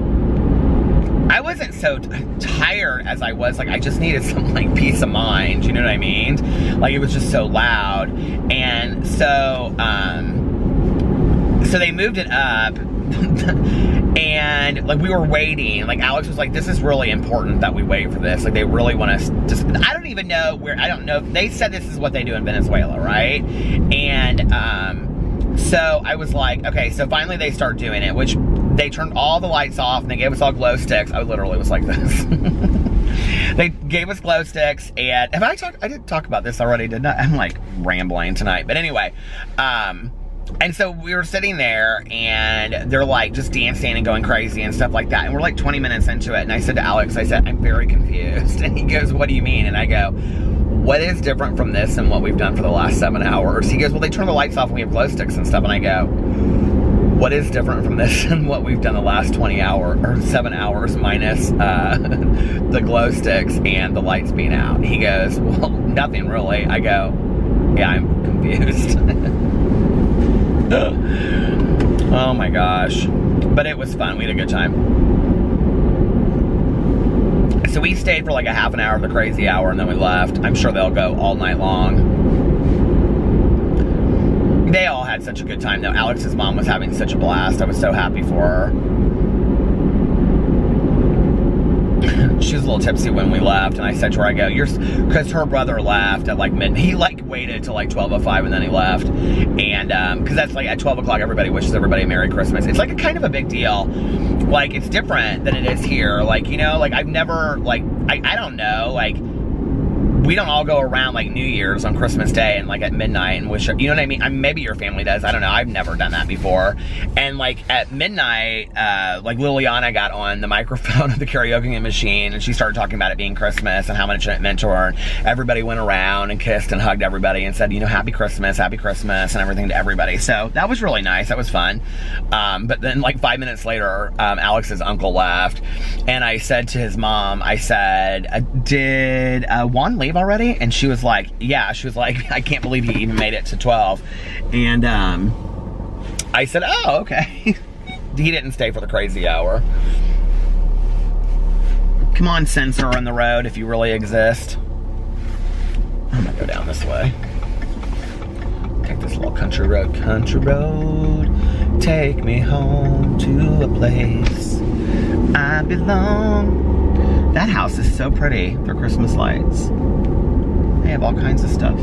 S1: I wasn't so tired as I was, like, I just needed *laughs* some, like, peace of mind. You know what I mean? Like, it was just so loud. And so, um, so they moved it up. *laughs* and like we were waiting like alex was like this is really important that we wait for this like they really want us to i don't even know where i don't know they said this is what they do in venezuela right and um so i was like okay so finally they start doing it which they turned all the lights off and they gave us all glow sticks i literally was like this *laughs* they gave us glow sticks and have i talked i did talk about this already didn't i i'm like rambling tonight but anyway um and so we were sitting there and they're like just dancing and going crazy and stuff like that. And we're like 20 minutes into it. And I said to Alex, I said, I'm very confused. *laughs* And he goes, What do you mean? And I go, What is different from this than what we've done for the last seven hours? He goes, Well, they turn the lights off and we have glow sticks and stuff. And I go, what is different from this *laughs* than what we've done the last 20 hours or seven hours minus uh, *laughs* the glow sticks and the lights being out? He goes, well, *laughs* nothing really. I go, yeah, I'm confused. oh my gosh. But it was fun. We had a good time. So we stayed for like a half an hour of the crazy hour and then we left. I'm sure they'll go all night long. They all had such a good time though. Alex's mom was having such a blast. I was so happy for her. *laughs* she was a little tipsy when we left, and I said to her, I go, you're, because her brother left at like mid, he like waited until like 12.05 and then he left. And, um, cause that's like at 12 o'clock, everybody wishes everybody a Merry Christmas. It's like a kind of a big deal. Like, it's different than it is here. Like, you know, like I've never, like, I, I don't know, like, we don't all go around like New Year's on Christmas Day and like at midnight and wish, you know what I mean? I? Maybe your family does. I don't know. I've never done that before. And like at midnight, uh, like Liliana got on the *laughs* microphone of the karaoke machine and she started talking about it being Christmas and how much it meant to her. And everybody went around and kissed and hugged everybody and said, you know, Happy Christmas, Happy Christmas and everything to everybody. So that was really nice. That was fun. Um, but then like five minutes later, um, Alex's uncle left and I said to his mom, I said, uh, did uh, Juan leave already? And she was like, yeah. She was like, *laughs* I can't believe he even made it to 12. And um, I said, oh, okay. *laughs* he didn't stay for the crazy hour. Come on, sensor on the road if you really exist. I'm gonna go down this way. Take this little country road. Country road, take me home to a place I belong. That house is so pretty for Christmas lights. They have all kinds of stuff.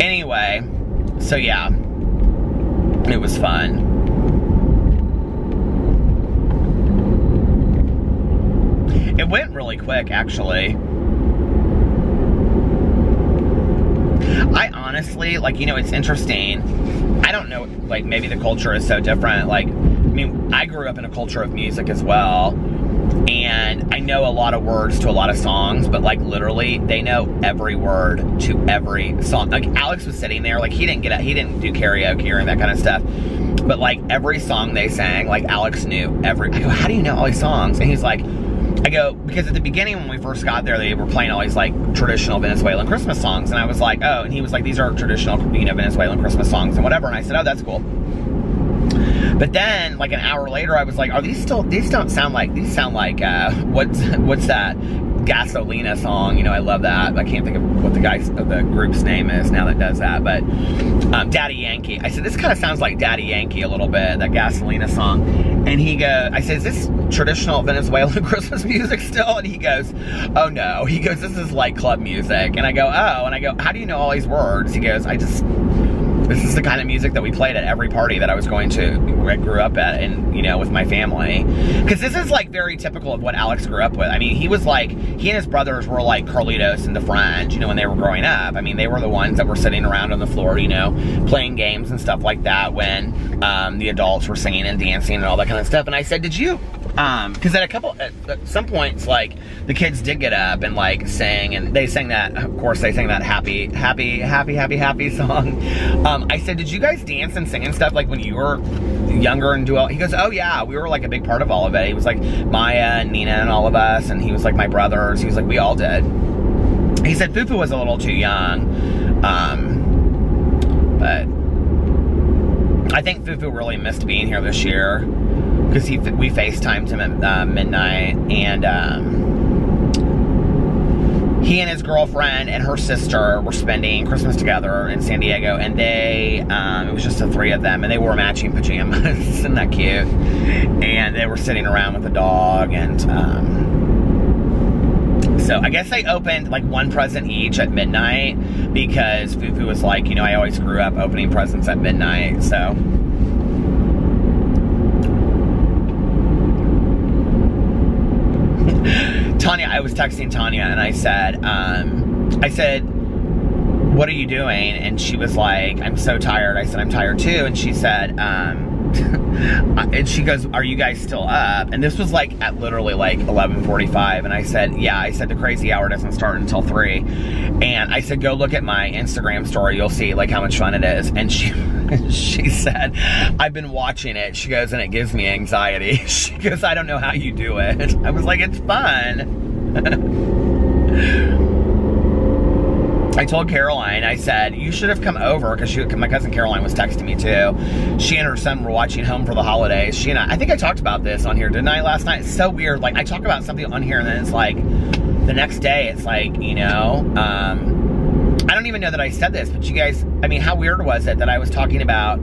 S1: Anyway, so yeah, it was fun. It went really quick, actually. I honestly, like, you know, it's interesting. I don't know, like, maybe the culture is so different. Like, I mean, I grew up in a culture of music as well and I know a lot of words to a lot of songs, but like literally, they know every word to every song. Like Alex was sitting there, like he didn't get it, he didn't do karaoke or that kind of stuff, but like every song they sang, like Alex knew every. I go, how do you know all these songs? And he's like, I go because at the beginning when we first got there, they were playing all these like traditional Venezuelan Christmas songs, and I was like, oh, and he was like, these are traditional, you know, Venezuelan Christmas songs and whatever, and I said, oh, that's cool. But then, like an hour later, I was like, "Are these still? These don't sound like these sound like uh, what's what's that Gasolina song? You know, I love that. I can't think of what the guy's the group's name is now that does that. But um, Daddy Yankee. I said this kind of sounds like Daddy Yankee a little bit. That Gasolina song. And he goes, I said, "Is this traditional Venezuelan *laughs* Christmas music still?" And he goes, "Oh no." He goes, "This is like club music." And I go, "Oh." And I go, "How do you know all these words?" He goes, "I just." This is the kind of music that we played at every party that I was going to, I grew up at, and you know, with my family. Because this is like very typical of what Alex grew up with. I mean, he was like, he and his brothers were like Carlitos and the French, you know, when they were growing up. I mean, they were the ones that were sitting around on the floor, you know, playing games and stuff like that when um, the adults were singing and dancing and all that kind of stuff. And I said, did you um, because at a couple, at, at, some points, like the kids did get up and like sang, and they sang that. Of course, they sang that happy, happy, happy, happy, happy *laughs* song. Um, I said, did you guys dance and sing and stuff like when you were younger and do all? He goes, oh yeah, we were like a big part of all of it. He was like Maya and Nina and all of us, and he was like my brothers. He was like we all did. He said Fufu was a little too young, um, but I think Fufu really missed being here this year because he we FaceTimed him at uh, midnight, and um, he and his girlfriend and her sister were spending Christmas together in San Diego, and they um, it was just the three of them, and they wore matching pajamas. *laughs* Isn't that cute? And they were sitting around with a dog, and. Um, so I guess they opened like one present each at midnight because Fufu was like, you know, I always grew up opening presents at midnight. So Tanya, I was texting Tanya and I said, um, I said, what are you doing? And she was like, I'm so tired. I said, I'm tired too. And she said, um, *laughs* and she goes, are you guys still up? And this was like at literally like 11:45, and I said, yeah. I said the crazy hour doesn't start until three, and I said, go look at my Instagram story. You'll see like how much fun it is. And she *laughs* she said, I've been watching it. She goes, and it gives me anxiety. *laughs* She goes, I don't know how you do it. I was like, it's fun. *laughs* I told Caroline, I said, you should have come over because my cousin Caroline was texting me too. She and her son were watching Home for the Holidays. She and I, I think I talked about this on here, didn't I, last night? It's so weird. Like, I talk about something on here and then it's like, the next day, it's like, you know, um, I don't even know that I said this, but you guys, I mean, how weird was it that I was talking about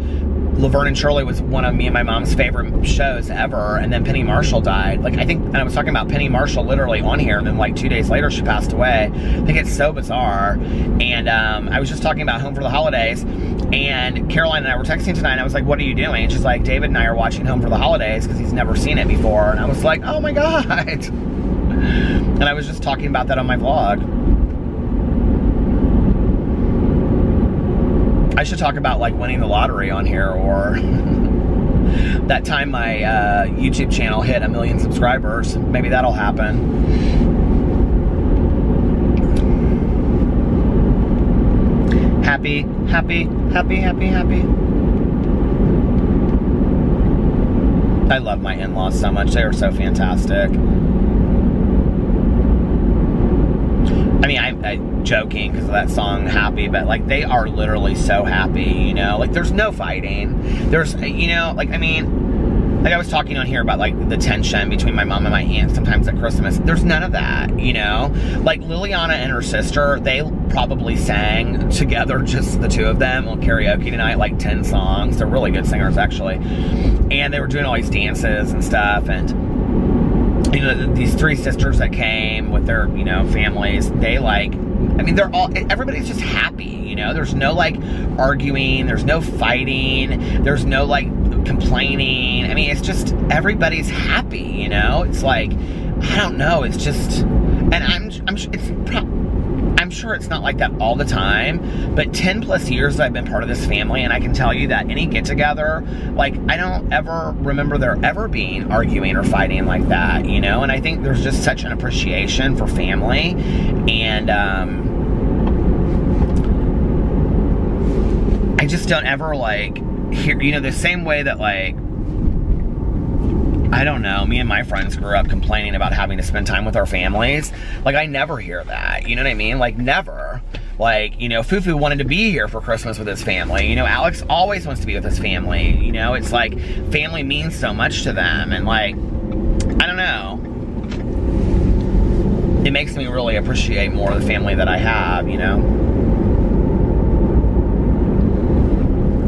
S1: Laverne and Shirley was one of me and my mom's favorite shows ever, and then Penny Marshall died. Like I think, and I was talking about Penny Marshall literally on here, and then like two days later she passed away. I think it's so bizarre. And um, I was just talking about Home for the Holidays, and Caroline and I were texting tonight. And I was like, "What are you doing?" And she's like, "David and I are watching Home for the Holidays because he's never seen it before." And I was like, "Oh my god!" *laughs* and I was just talking about that on my vlog. I should talk about like winning the lottery on here or *laughs* that time my uh, YouTube channel hit a million subscribers. Maybe that'll happen. Happy, happy, happy, happy, happy. I love my in-laws so much. They are so fantastic. Mean, I, I joking because of that song happy but like they are literally so happy you know? Like there's no fighting. There's you know like i mean like i was talking on here about like the tension between my mom and my aunt sometimes at christmas. There's none of that you know? Like liliana and her sister they probably sang together just the two of them on karaoke tonight like 10 songs. They're really good singers actually. And they were doing all these dances and stuff and you know, these three sisters that came with their, you know, families, they like, I mean, they're all, everybody's just happy, you know? There's no like arguing, there's no fighting, there's no like complaining. I mean, it's just everybody's happy, you know? It's like, I don't know, it's just, and I'm, I'm, it's sure it's not like that all the time, but 10 plus years I've been part of this family, and I can tell you that any get together, like, I don't ever remember there ever being arguing or fighting like that, you know? And I think there's just such an appreciation for family, and, um, I just don't ever, like, hear, you know, the same way that, like, I don't know, me and my friends grew up complaining about having to spend time with our families. Like, I never hear that. You know what I mean? Like, never. Like, you know, Fufu wanted to be here for Christmas with his family. You know, Alex always wants to be with his family. You know, it's like family means so much to them. And, like, I don't know. It makes me really appreciate more the family that I have, you know?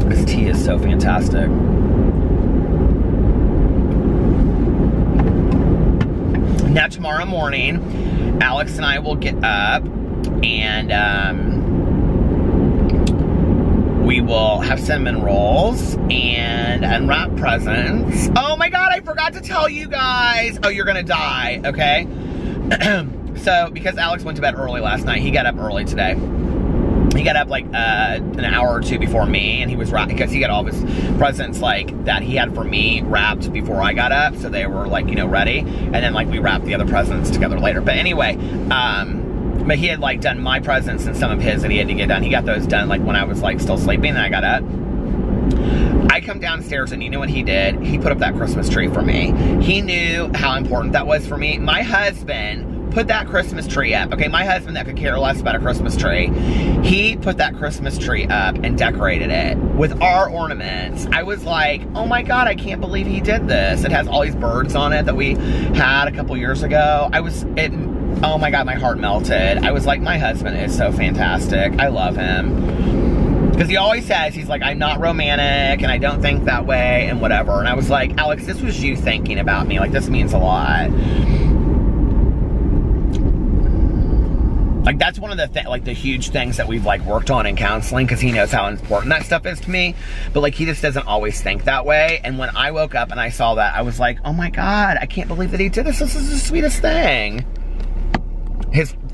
S1: This tea is so fantastic. Now, tomorrow morning, Alex and I will get up and um, we will have cinnamon rolls and unwrap presents. Oh my god, I forgot to tell you guys. Oh, you're gonna die, okay? *clears throat* so, because Alex went to bed early last night, he got up early today. He got up like uh, an hour or two before me, and he was wrapped because he got all his presents like that he had for me wrapped before I got up, so they were like you know ready. And then like we wrapped the other presents together later. But anyway, um, but he had like done my presents and some of his that he had to get done. He got those done like when I was like still sleeping, and I got up. I come downstairs and you know what he did? He put up that Christmas tree for me. He knew how important that was for me. My husband put that Christmas tree up. Okay, my husband that could care less about a Christmas tree, he put that Christmas tree up and decorated it with our ornaments. I was like, oh my God, I can't believe he did this. It has all these birds on it that we had a couple years ago. I was, it, oh my God, my heart melted. I was like, my husband is so fantastic. I love him. Because he always says, he's like, I'm not romantic and I don't think that way and whatever. And I was like, Alex, this was you thinking about me. Like, this means a lot. Like that's one of the th like the huge things that we've like worked on in counseling because he knows how important that stuff is to me. But like he just doesn't always think that way. And when I woke up and I saw that, I was like, oh my god, I can't believe that he did this. This is the sweetest thing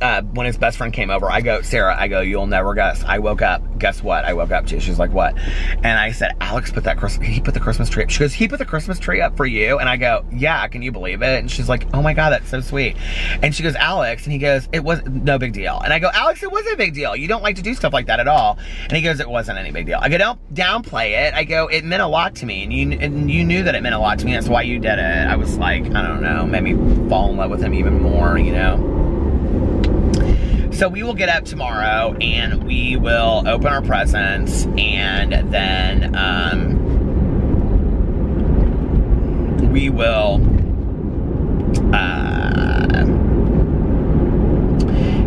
S1: uh, when his best friend came over, I go, Sarah, I go, you'll never guess. I woke up. Guess what? I woke up to. She's like, what? And I said, Alex put that Christmas. He put the Christmas tree up. She goes, he put the Christmas tree up for you. And I go, yeah. Can you believe it? And she's like, oh my god, that's so sweet. And she goes, Alex, and he goes, it was no big deal. And I go, Alex, it was a big deal. You don't like to do stuff like that at all. And he goes, it wasn't any big deal. I go, don't downplay it. I go, it meant a lot to me, and you and you knew that it meant a lot to me. That's why you did it. I was like, I don't know, made me fall in love with him even more. You know. So we will get up tomorrow and we will open our presents and then um, we will uh,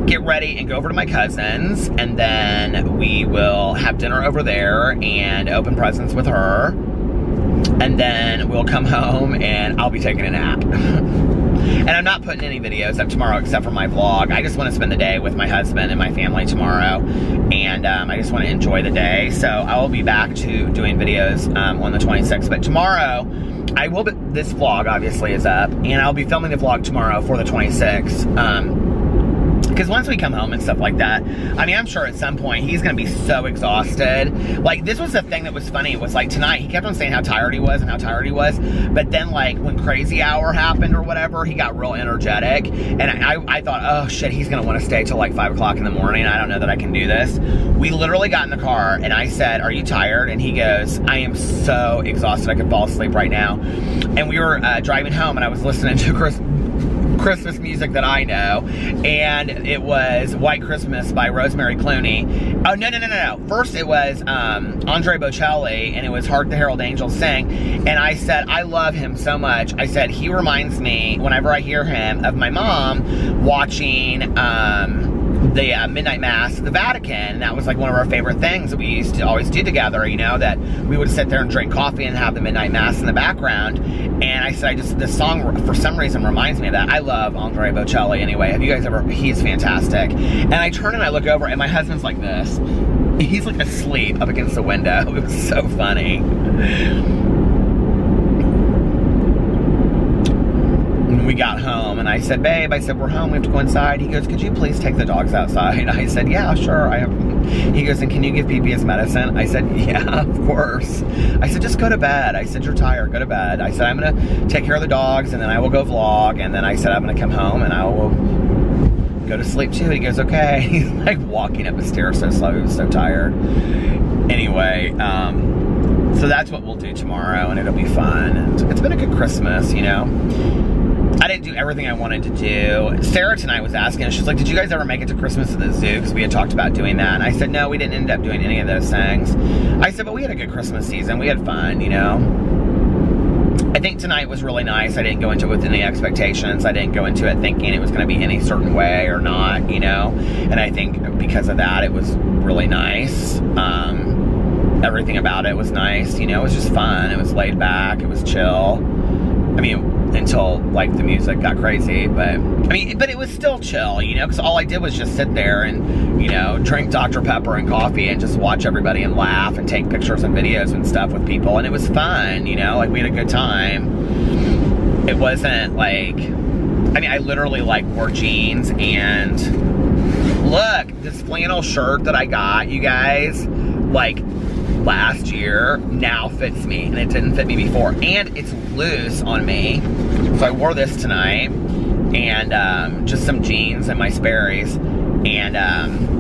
S1: get ready and go over to my cousin's and then we will have dinner over there and open presents with her and then we'll come home and I'll be taking a nap. *laughs* And I'm not putting any videos up tomorrow except for my vlog. I just want to spend the day with my husband and my family tomorrow. And um, I just want to enjoy the day. So I will be back to doing videos um, on the 26th. But tomorrow, I will be, this vlog obviously is up. And I'll be filming the vlog tomorrow for the 26th. Um, because once we come home and stuff like that, I mean, I'm sure at some point he's gonna be so exhausted. Like, this was the thing that was funny, was like tonight, he kept on saying how tired he was and how tired he was, but then like when crazy hour happened or whatever, he got real energetic. And I, I thought, oh shit, he's gonna wanna stay till like five o'clock in the morning. I don't know that I can do this. We literally got in the car and I said, are you tired? And he goes, I am so exhausted, I could fall asleep right now. And we were uh, driving home and I was listening to Chris Christmas music that I know, and it was White Christmas by Rosemary Clooney. Oh, no, no, no, no, no. First it was um, Andre Bocelli, and it was Hark the Herald Angels Sing, and I said, I love him so much. I said, he reminds me, whenever I hear him, of my mom watching, um, the uh, midnight mass at the Vatican. And that was like one of our favorite things that we used to always do together, you know, that we would sit there and drink coffee and have the midnight mass in the background. And I said, I just, this song for some reason reminds me of that. I love Andre Bocelli anyway. Have you guys ever, he's fantastic. And I turn and I look over and my husband's like this. He's like asleep up against the window. *laughs* It was so funny. We got home and I said, babe, I said, we're home, we have to go inside. He goes, could you please take the dogs outside? *laughs* I said, yeah, sure. I have. *laughs* He goes, and can you give PP his medicine? I said, *laughs* yeah, of course. I said, just go to bed. I said, you're tired, go to bed. I said, I'm gonna take care of the dogs and then I will go vlog. And then I said, I'm gonna come home and I will go to sleep too. He goes, okay. He's like walking up the stairs so slow, he was so tired. Anyway, um, so that's what we'll do tomorrow and it'll be fun. And it's been a good Christmas, you know? I didn't do everything I wanted to do. Sarah tonight was asking, she's like, did you guys ever make it to Christmas at the zoo? Because we had talked about doing that. And I said, no, we didn't end up doing any of those things. I said, but we had a good Christmas season. We had fun, you know? I think tonight was really nice. I didn't go into it with any expectations. I didn't go into it thinking it was going to be any certain way or not, you know? And I think because of that, it was really nice. Um, everything about it was nice, you know? It was just fun. It was laid back. It was chill. I mean, until like the music got crazy. But I mean, but it was still chill, you know, because all I did was just sit there and you know drink Dr Pepper and coffee and just watch everybody and laugh and take pictures and videos and stuff with people, and it was fun, you know, like we had a good time. It wasn't like, I mean, I literally like wore jeans and look, this flannel shirt that I got, you guys, like last year now fits me and it didn't fit me before and it's loose on me. So I wore this tonight and um, just some jeans and my Sperry's and um,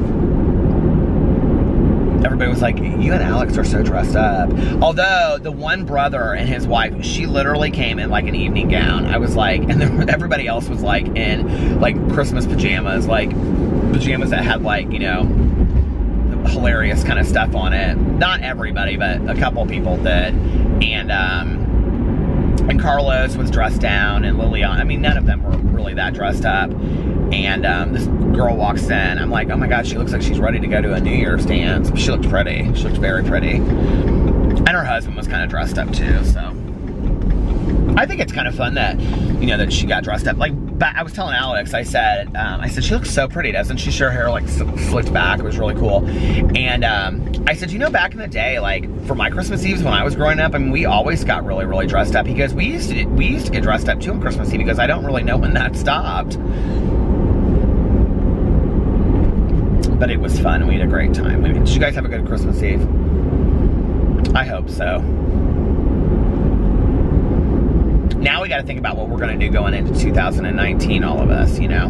S1: everybody was like you and Alex are so dressed up. Although the one brother and his wife she literally came in like an evening gown. I was like and then *laughs* everybody else was like in like Christmas pajamas like pajamas that had like you know hilarious kind of stuff on it. Not everybody, but a couple people did. And um, and Carlos was dressed down, and Liliana. I mean, none of them were really that dressed up. And um, this girl walks in. I'm like, oh my god, she looks like she's ready to go to a New Year's dance. She looked pretty. She looked very pretty. And her husband was kind of dressed up too. So I think it's kind of fun that you know that she got dressed up. Like I was telling Alex, I said, um, I said, she looks so pretty, doesn't she? Sure, her hair like slicked back. It was really cool. And um, I said, you know, back in the day, like for my Christmas Eves when I was growing up, I mean, we always got really, really dressed up because we used to, we used to get dressed up too on Christmas Eve because I don't really know when that stopped. But it was fun. We had a great time. Did you guys have a good Christmas Eve? I hope so now we got to think about what we're going to do going into 2019, all of us, you know.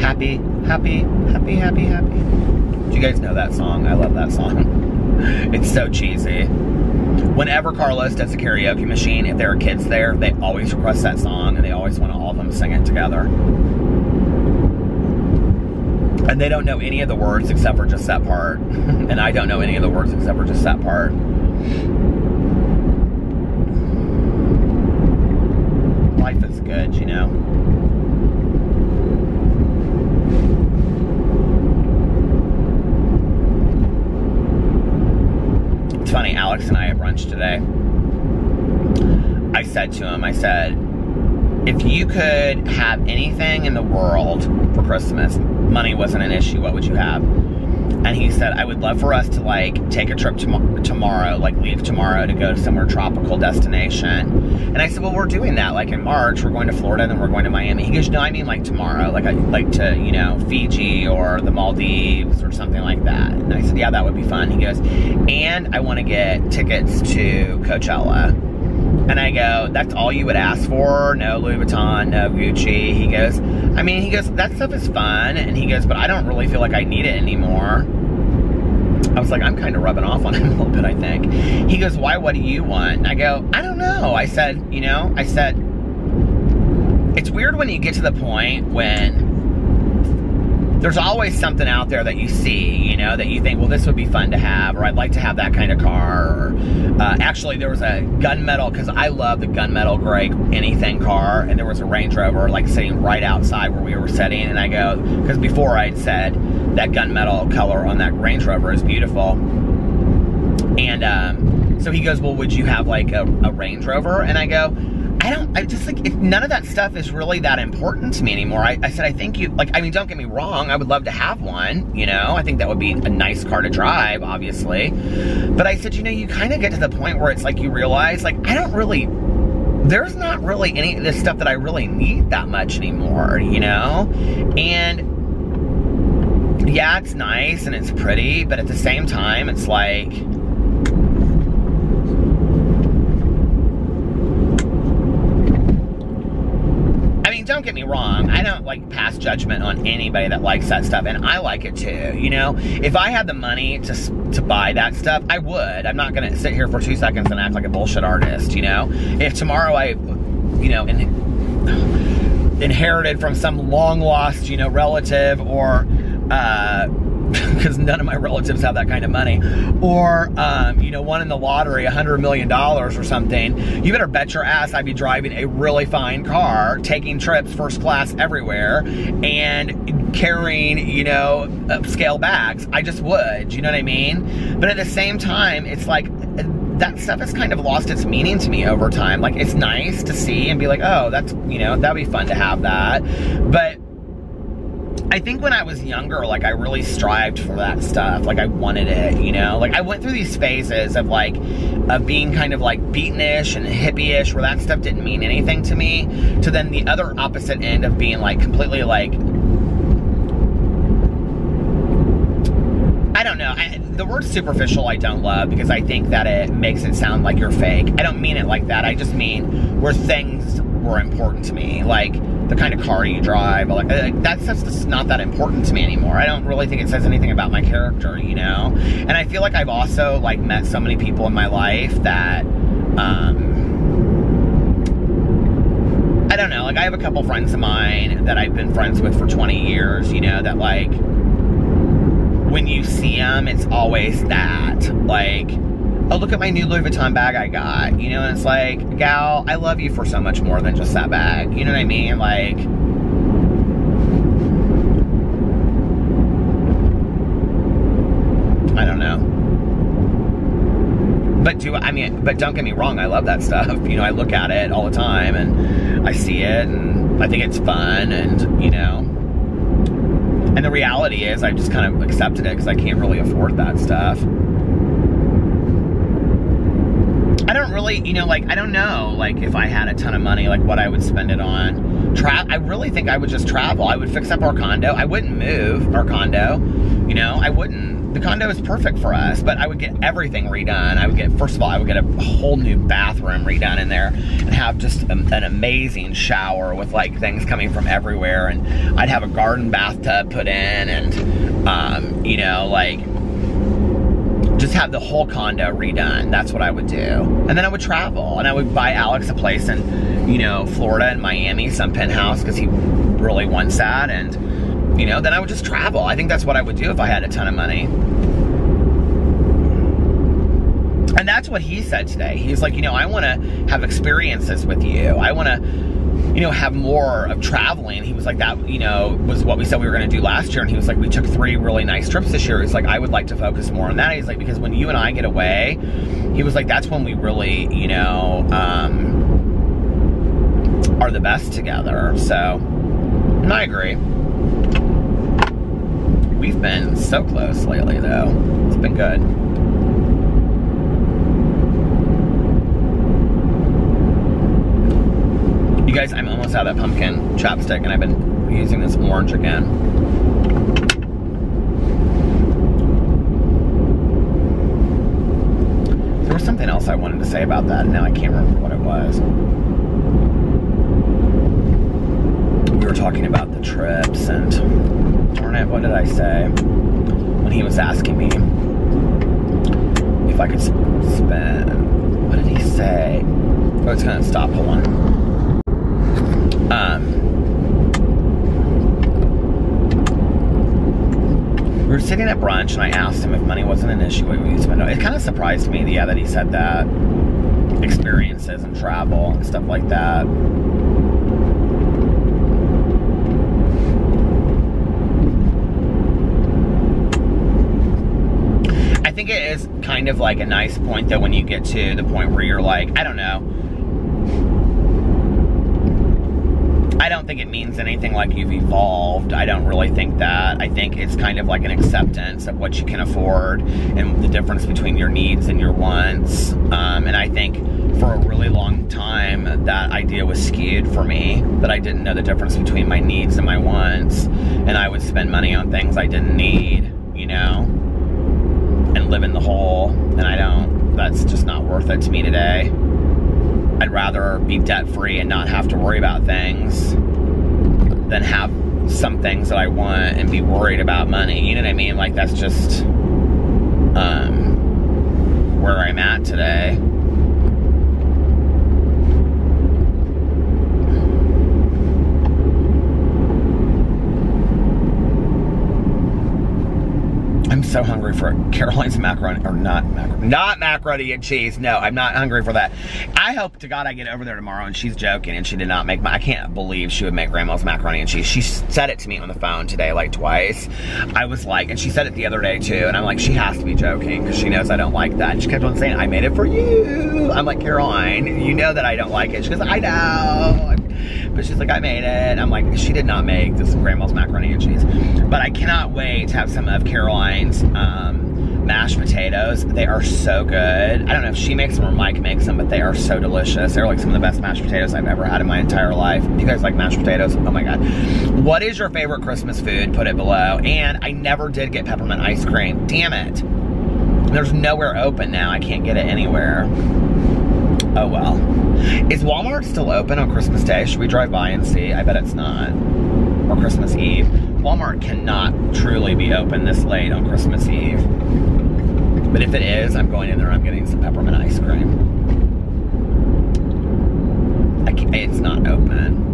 S1: Happy, happy, happy, happy, happy. Do you guys know that song? I love that song. *laughs* it's so cheesy. Whenever Carlos does a karaoke machine, if there are kids there, they always request that song and they always want all of them sing it together and they don't know any of the words except for just that part. *laughs* and I don't know any of the words except for just that part. Life is good, you know. It's funny, Alex and I at brunch today. I said to him, I said, if you could have anything in the world for Christmas, money wasn't an issue, what would you have? And he said, I would love for us to like take a trip tom- tomorrow, like leave tomorrow to go to somewhere tropical destination. And I said, well, we're doing that like in March. We're going to Florida and then we're going to Miami. He goes, no, I mean like tomorrow, like I like to, you know, Fiji or the Maldives or something like that. And I said, yeah, that would be fun. He goes, and I want to get tickets to Coachella. And I go, that's all you would ask for? No Louis Vuitton, no Gucci. He goes, I mean, he goes, that stuff is fun. And he goes, but I don't really feel like I need it anymore. I was like, I'm kind of rubbing off on *laughs* him a little bit, I think. He goes, why, what do you want? And I go, I don't know. I said, you know, I said, it's weird when you get to the point when there's always something out there that you see, you know, that you think, well, this would be fun to have, or I'd like to have that kind of car. Or uh, actually, there was a gunmetal because I love the gunmetal gray anything car, and there was a Range Rover like sitting right outside where we were sitting, and I go because before I'd said that gunmetal color on that Range Rover is beautiful, and um, so he goes, well, would you have like a, a Range Rover? And I go I don't, I just like, none of that stuff is really that important to me anymore. I, I said, I think you, like, I mean, don't get me wrong, I would love to have one, you know? I think that would be a nice car to drive, obviously. But I said, you know, you kind of get to the point where it's like you realize, like, I don't really, there's not really any of this stuff that I really need that much anymore, you know? And yeah, it's nice and it's pretty, but at the same time, it's like, don't get me wrong, I don't like pass judgment on anybody that likes that stuff, and I like it too. You know, if I had the money to to buy that stuff, I would. I'm not gonna sit here for two seconds and act like a bullshit artist. You know, if tomorrow I, you know, in, *sighs* inherited from some long lost, you know, relative or. Uh, *laughs* because none of my relatives have that kind of money, or um, you know, won in the lottery a hundred million dollars or something, you better bet your ass I'd be driving a really fine car, taking trips first class everywhere, and carrying you know scale bags. I just would. You know what I mean? But at the same time, it's like that stuff has kind of lost its meaning to me over time. Like it's nice to see and be like, oh, that's you know that'd be fun to have that, but I think when I was younger, like I really strived for that stuff. Like I wanted it, you know? Like I went through these phases of like, of being kind of like beatnish and hippie-ish where that stuff didn't mean anything to me. To then the other opposite end of being like completely like, I don't know. I, the word superficial I don't love because I think that it makes it sound like you're fake. I don't mean it like that. I just mean where things were important to me. Like, the kind of car you drive. Like, like that stuff's just not that important to me anymore. I don't really think it says anything about my character, you know? And I feel like I've also, like, met so many people in my life that, um, I don't know, like, I have a couple friends of mine that I've been friends with for 20 years, you know, that, like, when you see them, it's always that. Like, oh, look at my new Louis Vuitton bag I got. You know, and it's like, gal, I love you for so much more than just that bag. You know what I mean? Like, I don't know. But do I mean, but don't get me wrong, I love that stuff. *laughs* You know, I look at it all the time and I see it and I think it's fun and, you know, and the reality is I just kind of accepted it because I can't really afford that stuff. I don't really, you know, like, I don't know, like, if I had a ton of money, like, what I would spend it on. Tra I really think I would just travel. I would fix up our condo. I wouldn't move our condo, you know, I wouldn't. The condo is perfect for us, but I would get everything redone. I would get, first of all, I would get a whole new bathroom redone in there and have just an amazing shower with, like, things coming from everywhere. And I'd have a garden bathtub put in and, um, you know, like, just have the whole condo redone. That's what I would do. And then I would travel and I would buy Alex a place in, you know, Florida and Miami, some penthouse because he really wants that. And, you know, then I would just travel. I think that's what I would do if I had a ton of money. And that's what he said today. He's like, you know, I want to have experiences with you. I want to you know, have more of traveling. He was like, that, you know, was what we said we were going to do last year. And he was like, we took three really nice trips this year. He's like, I would like to focus more on that. He's like, because when you and I get away, he was like, that's when we really, you know, um, are the best together. So, and I agree. We've been so close lately, though. It's been good. You guys, I'm almost out of that pumpkin chapstick and I've been using this orange again. There was something else I wanted to say about that and now I can't remember what it was. We were talking about the trips and darn it, what did I say? When he was asking me if I could spend, what did he say? Oh, it's gonna stop, hold on. Um, we were sitting at brunch and I asked him if money wasn't an issue. We to spend. It kind of surprised me, yeah, that he said that. Experiences and travel and stuff like that. I think it is kind of like a nice point though when you get to the point where you're like, I don't know I don't think it means anything like you've evolved. I don't really think that. I think it's kind of like an acceptance of what you can afford and the difference between your needs and your wants. Um, and I think for a really long time, that idea was skewed for me, that I didn't know the difference between my needs and my wants. And I would spend money on things I didn't need, you know, and live in the hole. And I don't, that's just not worth it to me today. I'd rather be debt free and not have to worry about things than have some things that I want and be worried about money. You know what I mean? Like that's just um, where I'm at today. I'm so hungry for Caroline's macaroni, or not macaroni, not macaroni and cheese. No, I'm not hungry for that. I hope to God I get over there tomorrow and she's joking and she did not make my, I can't believe she would make grandma's macaroni and cheese. She said it to me on the phone today like twice. I was like, and she said it the other day too, and I'm like, she has to be joking because she knows I don't like that. And she kept on saying, I made it for you. I'm like, Caroline, you know that I don't like it. She goes, I know. But she's like, I made it. I'm like, she did not make this grandma's macaroni and cheese. But I cannot wait to have some of Caroline's um, mashed potatoes. They are so good. I don't know if she makes them or Mike makes them, but they are so delicious. They're like some of the best mashed potatoes I've ever had in my entire life. If you guys like mashed potatoes, oh my God. What is your favorite Christmas food? Put it below. And I never did get peppermint ice cream. Damn it. There's nowhere open now. I can't get it anywhere. Oh well. Is Walmart still open on Christmas Day? Should we drive by and see? I bet it's not. Or Christmas Eve. Walmart cannot truly be open this late on Christmas Eve. But if it is, I'm going in there and I'm getting some peppermint ice cream. it's not open.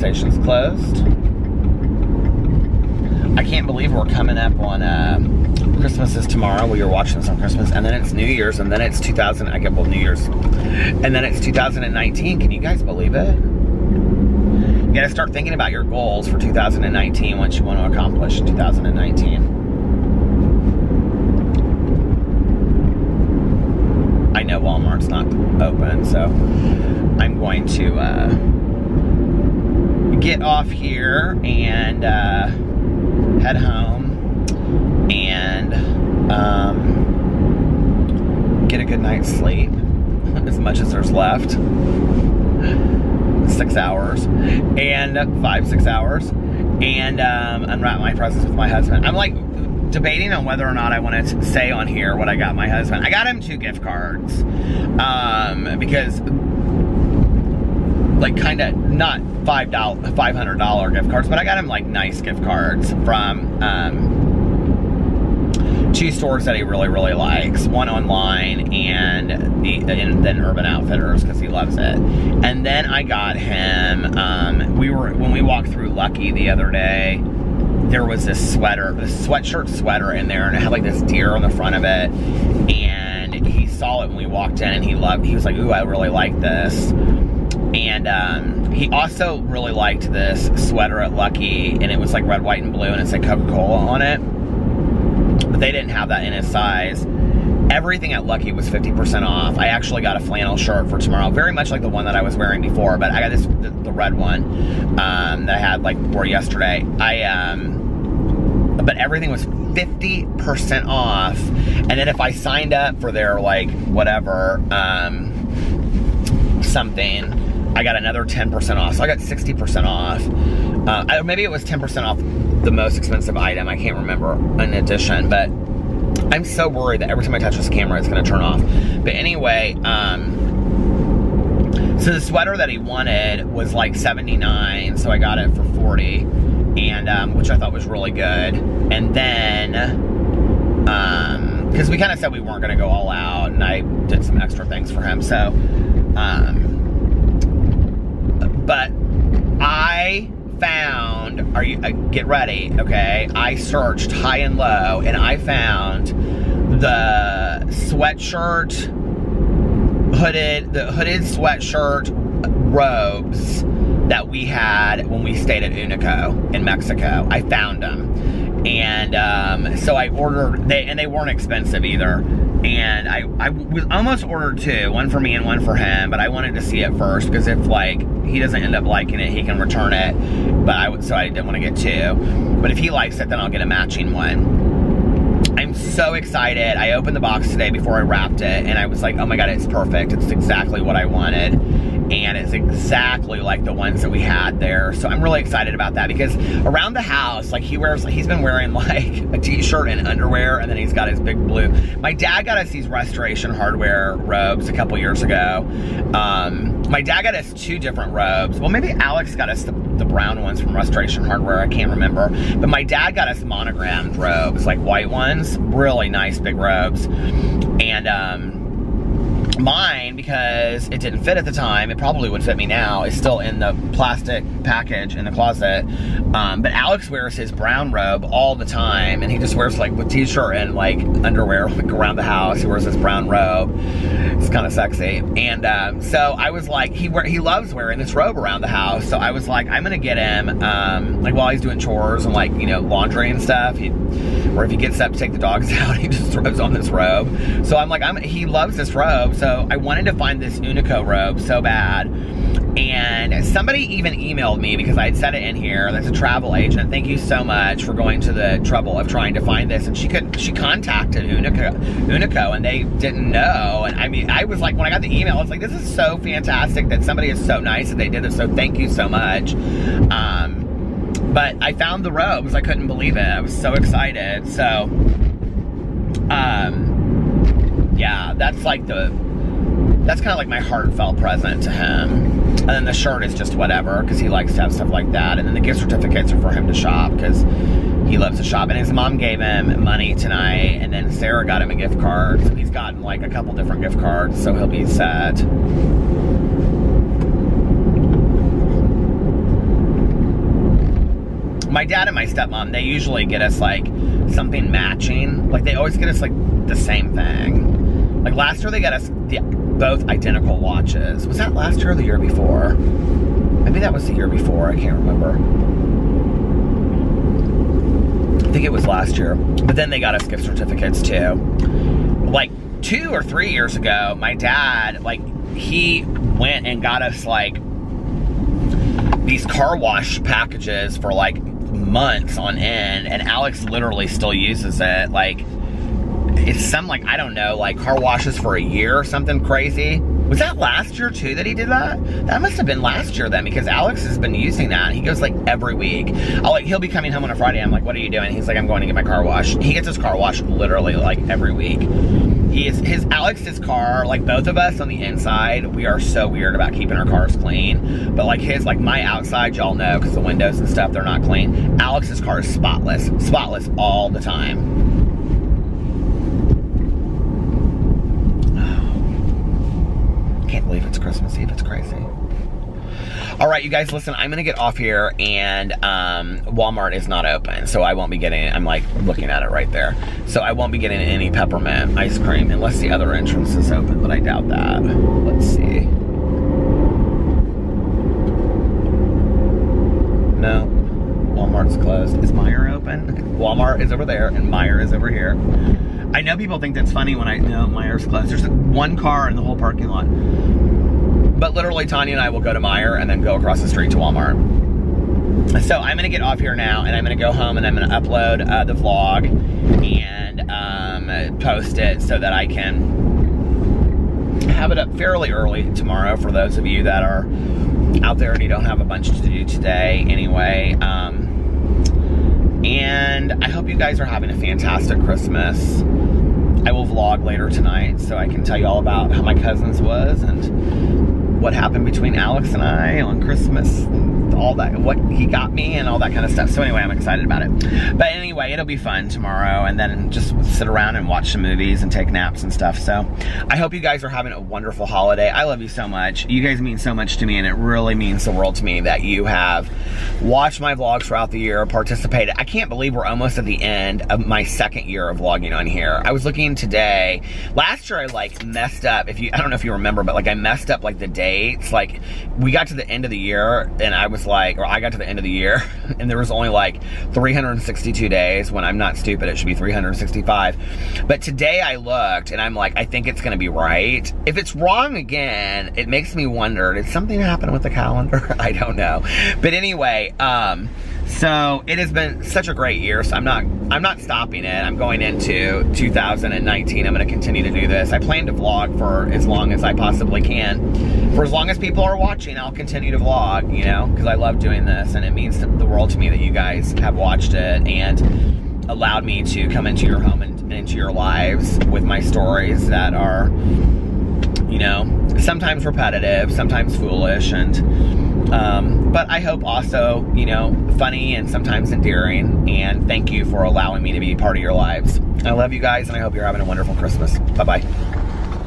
S1: Station's closed. I can't believe we're coming up on uh, Christmas is tomorrow. We are watching this on Christmas, and then it's New Year's, and then it's 2000. I get well New Year's, and then it's 2019. Can you guys believe it? You got to start thinking about your goals for 2019 once you want to accomplish in 2019. I know Walmart's not open, so I'm going to. Uh, get off here and uh, head home and um, get a good night's sleep, *laughs* as much as there's left. Six hours and five, six hours, and um, unwrap my presents with my husband. I'm like debating on whether or not I want to say on here what I got my husband. I got him two gift cards um, because like kind of not five dollar five hundred dollar gift cards, but I got him like nice gift cards from um, two stores that he really really likes. One online and the and then Urban Outfitters because he loves it. And then I got him. Um, we were when we walked through Lucky the other day. There was this sweater, this sweatshirt sweater in there, and it had like this deer on the front of it. And he saw it when we walked in, and he loved. He was like, "Ooh, I really like this." And um, he also really liked this sweater at Lucky, and it was like red, white, and blue, and it said Coca Cola on it. But they didn't have that in his size. Everything at Lucky was 50% off. I actually got a flannel shirt for tomorrow, very much like the one that I was wearing before, but I got this the, the red one um, that I had like wore yesterday. I um, but everything was 50% off, and then if I signed up for their like whatever um, something I got another 10% off. So I got 60% off. Uh, maybe it was 10% off the most expensive item. I can't remember in addition, but I'm so worried that every time I touch this camera, it's going to turn off. But anyway, um, so the sweater that he wanted was like 79, so I got it for 40, and um, which I thought was really good. And then, because um, we kind of said we weren't going to go all out, and I did some extra things for him, so. Um, but I found, are you, uh, get ready, okay? I searched high and low and I found the sweatshirt, hooded, the hooded sweatshirt robes that we had when we stayed at Unico in Mexico. I found them. And um, so I ordered, they and they weren't expensive either and I, I was almost ordered two, one for me and one for him, but I wanted to see it first because if like he doesn't end up liking it, he can return it. But I would, so I didn't want to get two. But if he likes it, then I'll get a matching one. I'm so excited. I opened the box today before I wrapped it, and I was like, oh my god, it's perfect. It's exactly what I wanted and it's exactly like the ones that we had there. So I'm really excited about that because around the house, like he wears, he's been wearing *laughs* like a t-shirt and underwear, and then he's got his big blue. My dad got us these restoration hardware robes a couple years ago. Um, my dad got us two different robes. Well, maybe Alex got us the, the brown ones from Restoration Hardware. I can't remember. But my dad got us monogrammed robes, like white ones. Really nice big robes. And, um, Mine, because it didn't fit at the time, it probably would fit me now, It's still in the plastic package in the closet. Um, but Alex wears his brown robe all the time, and he just wears like with t-shirt and like underwear like around the house. He wears this brown robe. It's kind of sexy. And um, so I was like, he he loves wearing this robe around the house. So I was like, I'm gonna get him um, like while he's doing chores and like you know laundry and stuff. He, or if he gets up to take the dogs *laughs* out, he just throws on this robe. So I'm like, I'm, he loves this robe. So I wanted to find this Unico robe so bad. And somebody even emailed me because I had said it in here. That's a travel agent. Thank you so much for going to the trouble of trying to find this. And she could she contacted Unico, Unico and they didn't know. And I mean, I was like, when I got the email, I was like, this is so fantastic that somebody is so nice that they did this. So thank you so much. Um, but I found the robes. I couldn't believe it. I was so excited. So, um, yeah, that's like the that's kind of like my heartfelt present to him. And then the shirt is just whatever because he likes to have stuff like that. And then the gift certificates are for him to shop because he loves to shop. And his mom gave him money tonight, and then Sarah got him a gift card. So he's gotten like a couple different gift cards, so he'll be set. My dad and my stepmom, they usually get us like something matching. Like they always get us like the same thing. Like last year they got us the both identical watches. Was that last year or the year before? Maybe that was the year before. I can't remember. I think it was last year. But then they got us gift certificates too. Like two or three years ago, my dad, like, he went and got us like these car wash packages for like months on end, and Alex literally still uses it. Like, it's some like I don't know, like car washes for a year or something crazy. Was that last year too that he did that? That must have been last year then because Alex has been using that. He goes like every week. I'll like he'll be coming home on a Friday. I'm like, what are you doing? He's like, I'm going to get my car washed. He gets his car washed literally like every week. He is his Alex's car, like both of us on the inside, we are so weird about keeping our cars clean. But like his, like my outside, y'all know, because the windows and stuff, they're not clean. Alex's car is spotless. Spotless all the time. Can't believe it's Christmas Eve. It's crazy. All right, you guys, listen, I'm gonna get off here and um, Walmart is not open, so I won't be getting, I'm like looking at it right there. So I won't be getting any peppermint ice cream unless the other entrance is open, but I doubt that. Let's see. No, Walmart's closed. Is Meijer open? Walmart is over there and Meijer is over here. I know people think that's funny when I know Meijer's closed. There's one car in the whole parking lot. But literally, Tanya and I will go to Meijer and then go across the street to Walmart. So I'm gonna get off here now and I'm gonna go home and I'm gonna upload uh, the vlog and um, post it so that I can have it up fairly early tomorrow for those of you that are out there and you don't have a bunch to do today anyway. Um, and I hope you guys are having a fantastic Christmas. I will vlog later tonight so I can tell you all about how my cousin's was and what happened between Alex and I on Christmas, all that, what he got me and all that kind of stuff. So anyway, I'm excited about it. But anyway, it'll be fun tomorrow and then just sit around and watch some movies and take naps and stuff. So I hope you guys are having a wonderful holiday. I love you so much. You guys mean so much to me and it really means the world to me that you have watched my vlogs throughout the year, participated. I can't believe we're almost at the end of my second year of vlogging on here. I was looking today, last year I like messed up, if you, I don't know if you remember, but like I messed up like the dates. Like, we got to the end of the year, and I was like, or I got to the end of the year, *laughs* and there was only like 362 days. When I'm not stupid, it should be 365. But today I looked, and I'm like, I think it's to be right. If it's wrong again, it makes me wonder, did something happen with the calendar? *laughs* I don't know. But anyway, um, so it has been such a great year. So I'm not I'm not stopping it. I'm going into 2019. I'm going to continue to do this. I plan to vlog for as long as I possibly can. For as long as people are watching, I'll continue to vlog. You know, because I love doing this, and it means the world to me that you guys have watched it and allowed me to come into your home and into your lives with my stories that are, you know, sometimes repetitive, sometimes foolish, and Um, but I hope also, you know, funny and sometimes endearing. And thank you for allowing me to be part of your lives. I love you guys and I hope you're having a wonderful Christmas. Bye bye.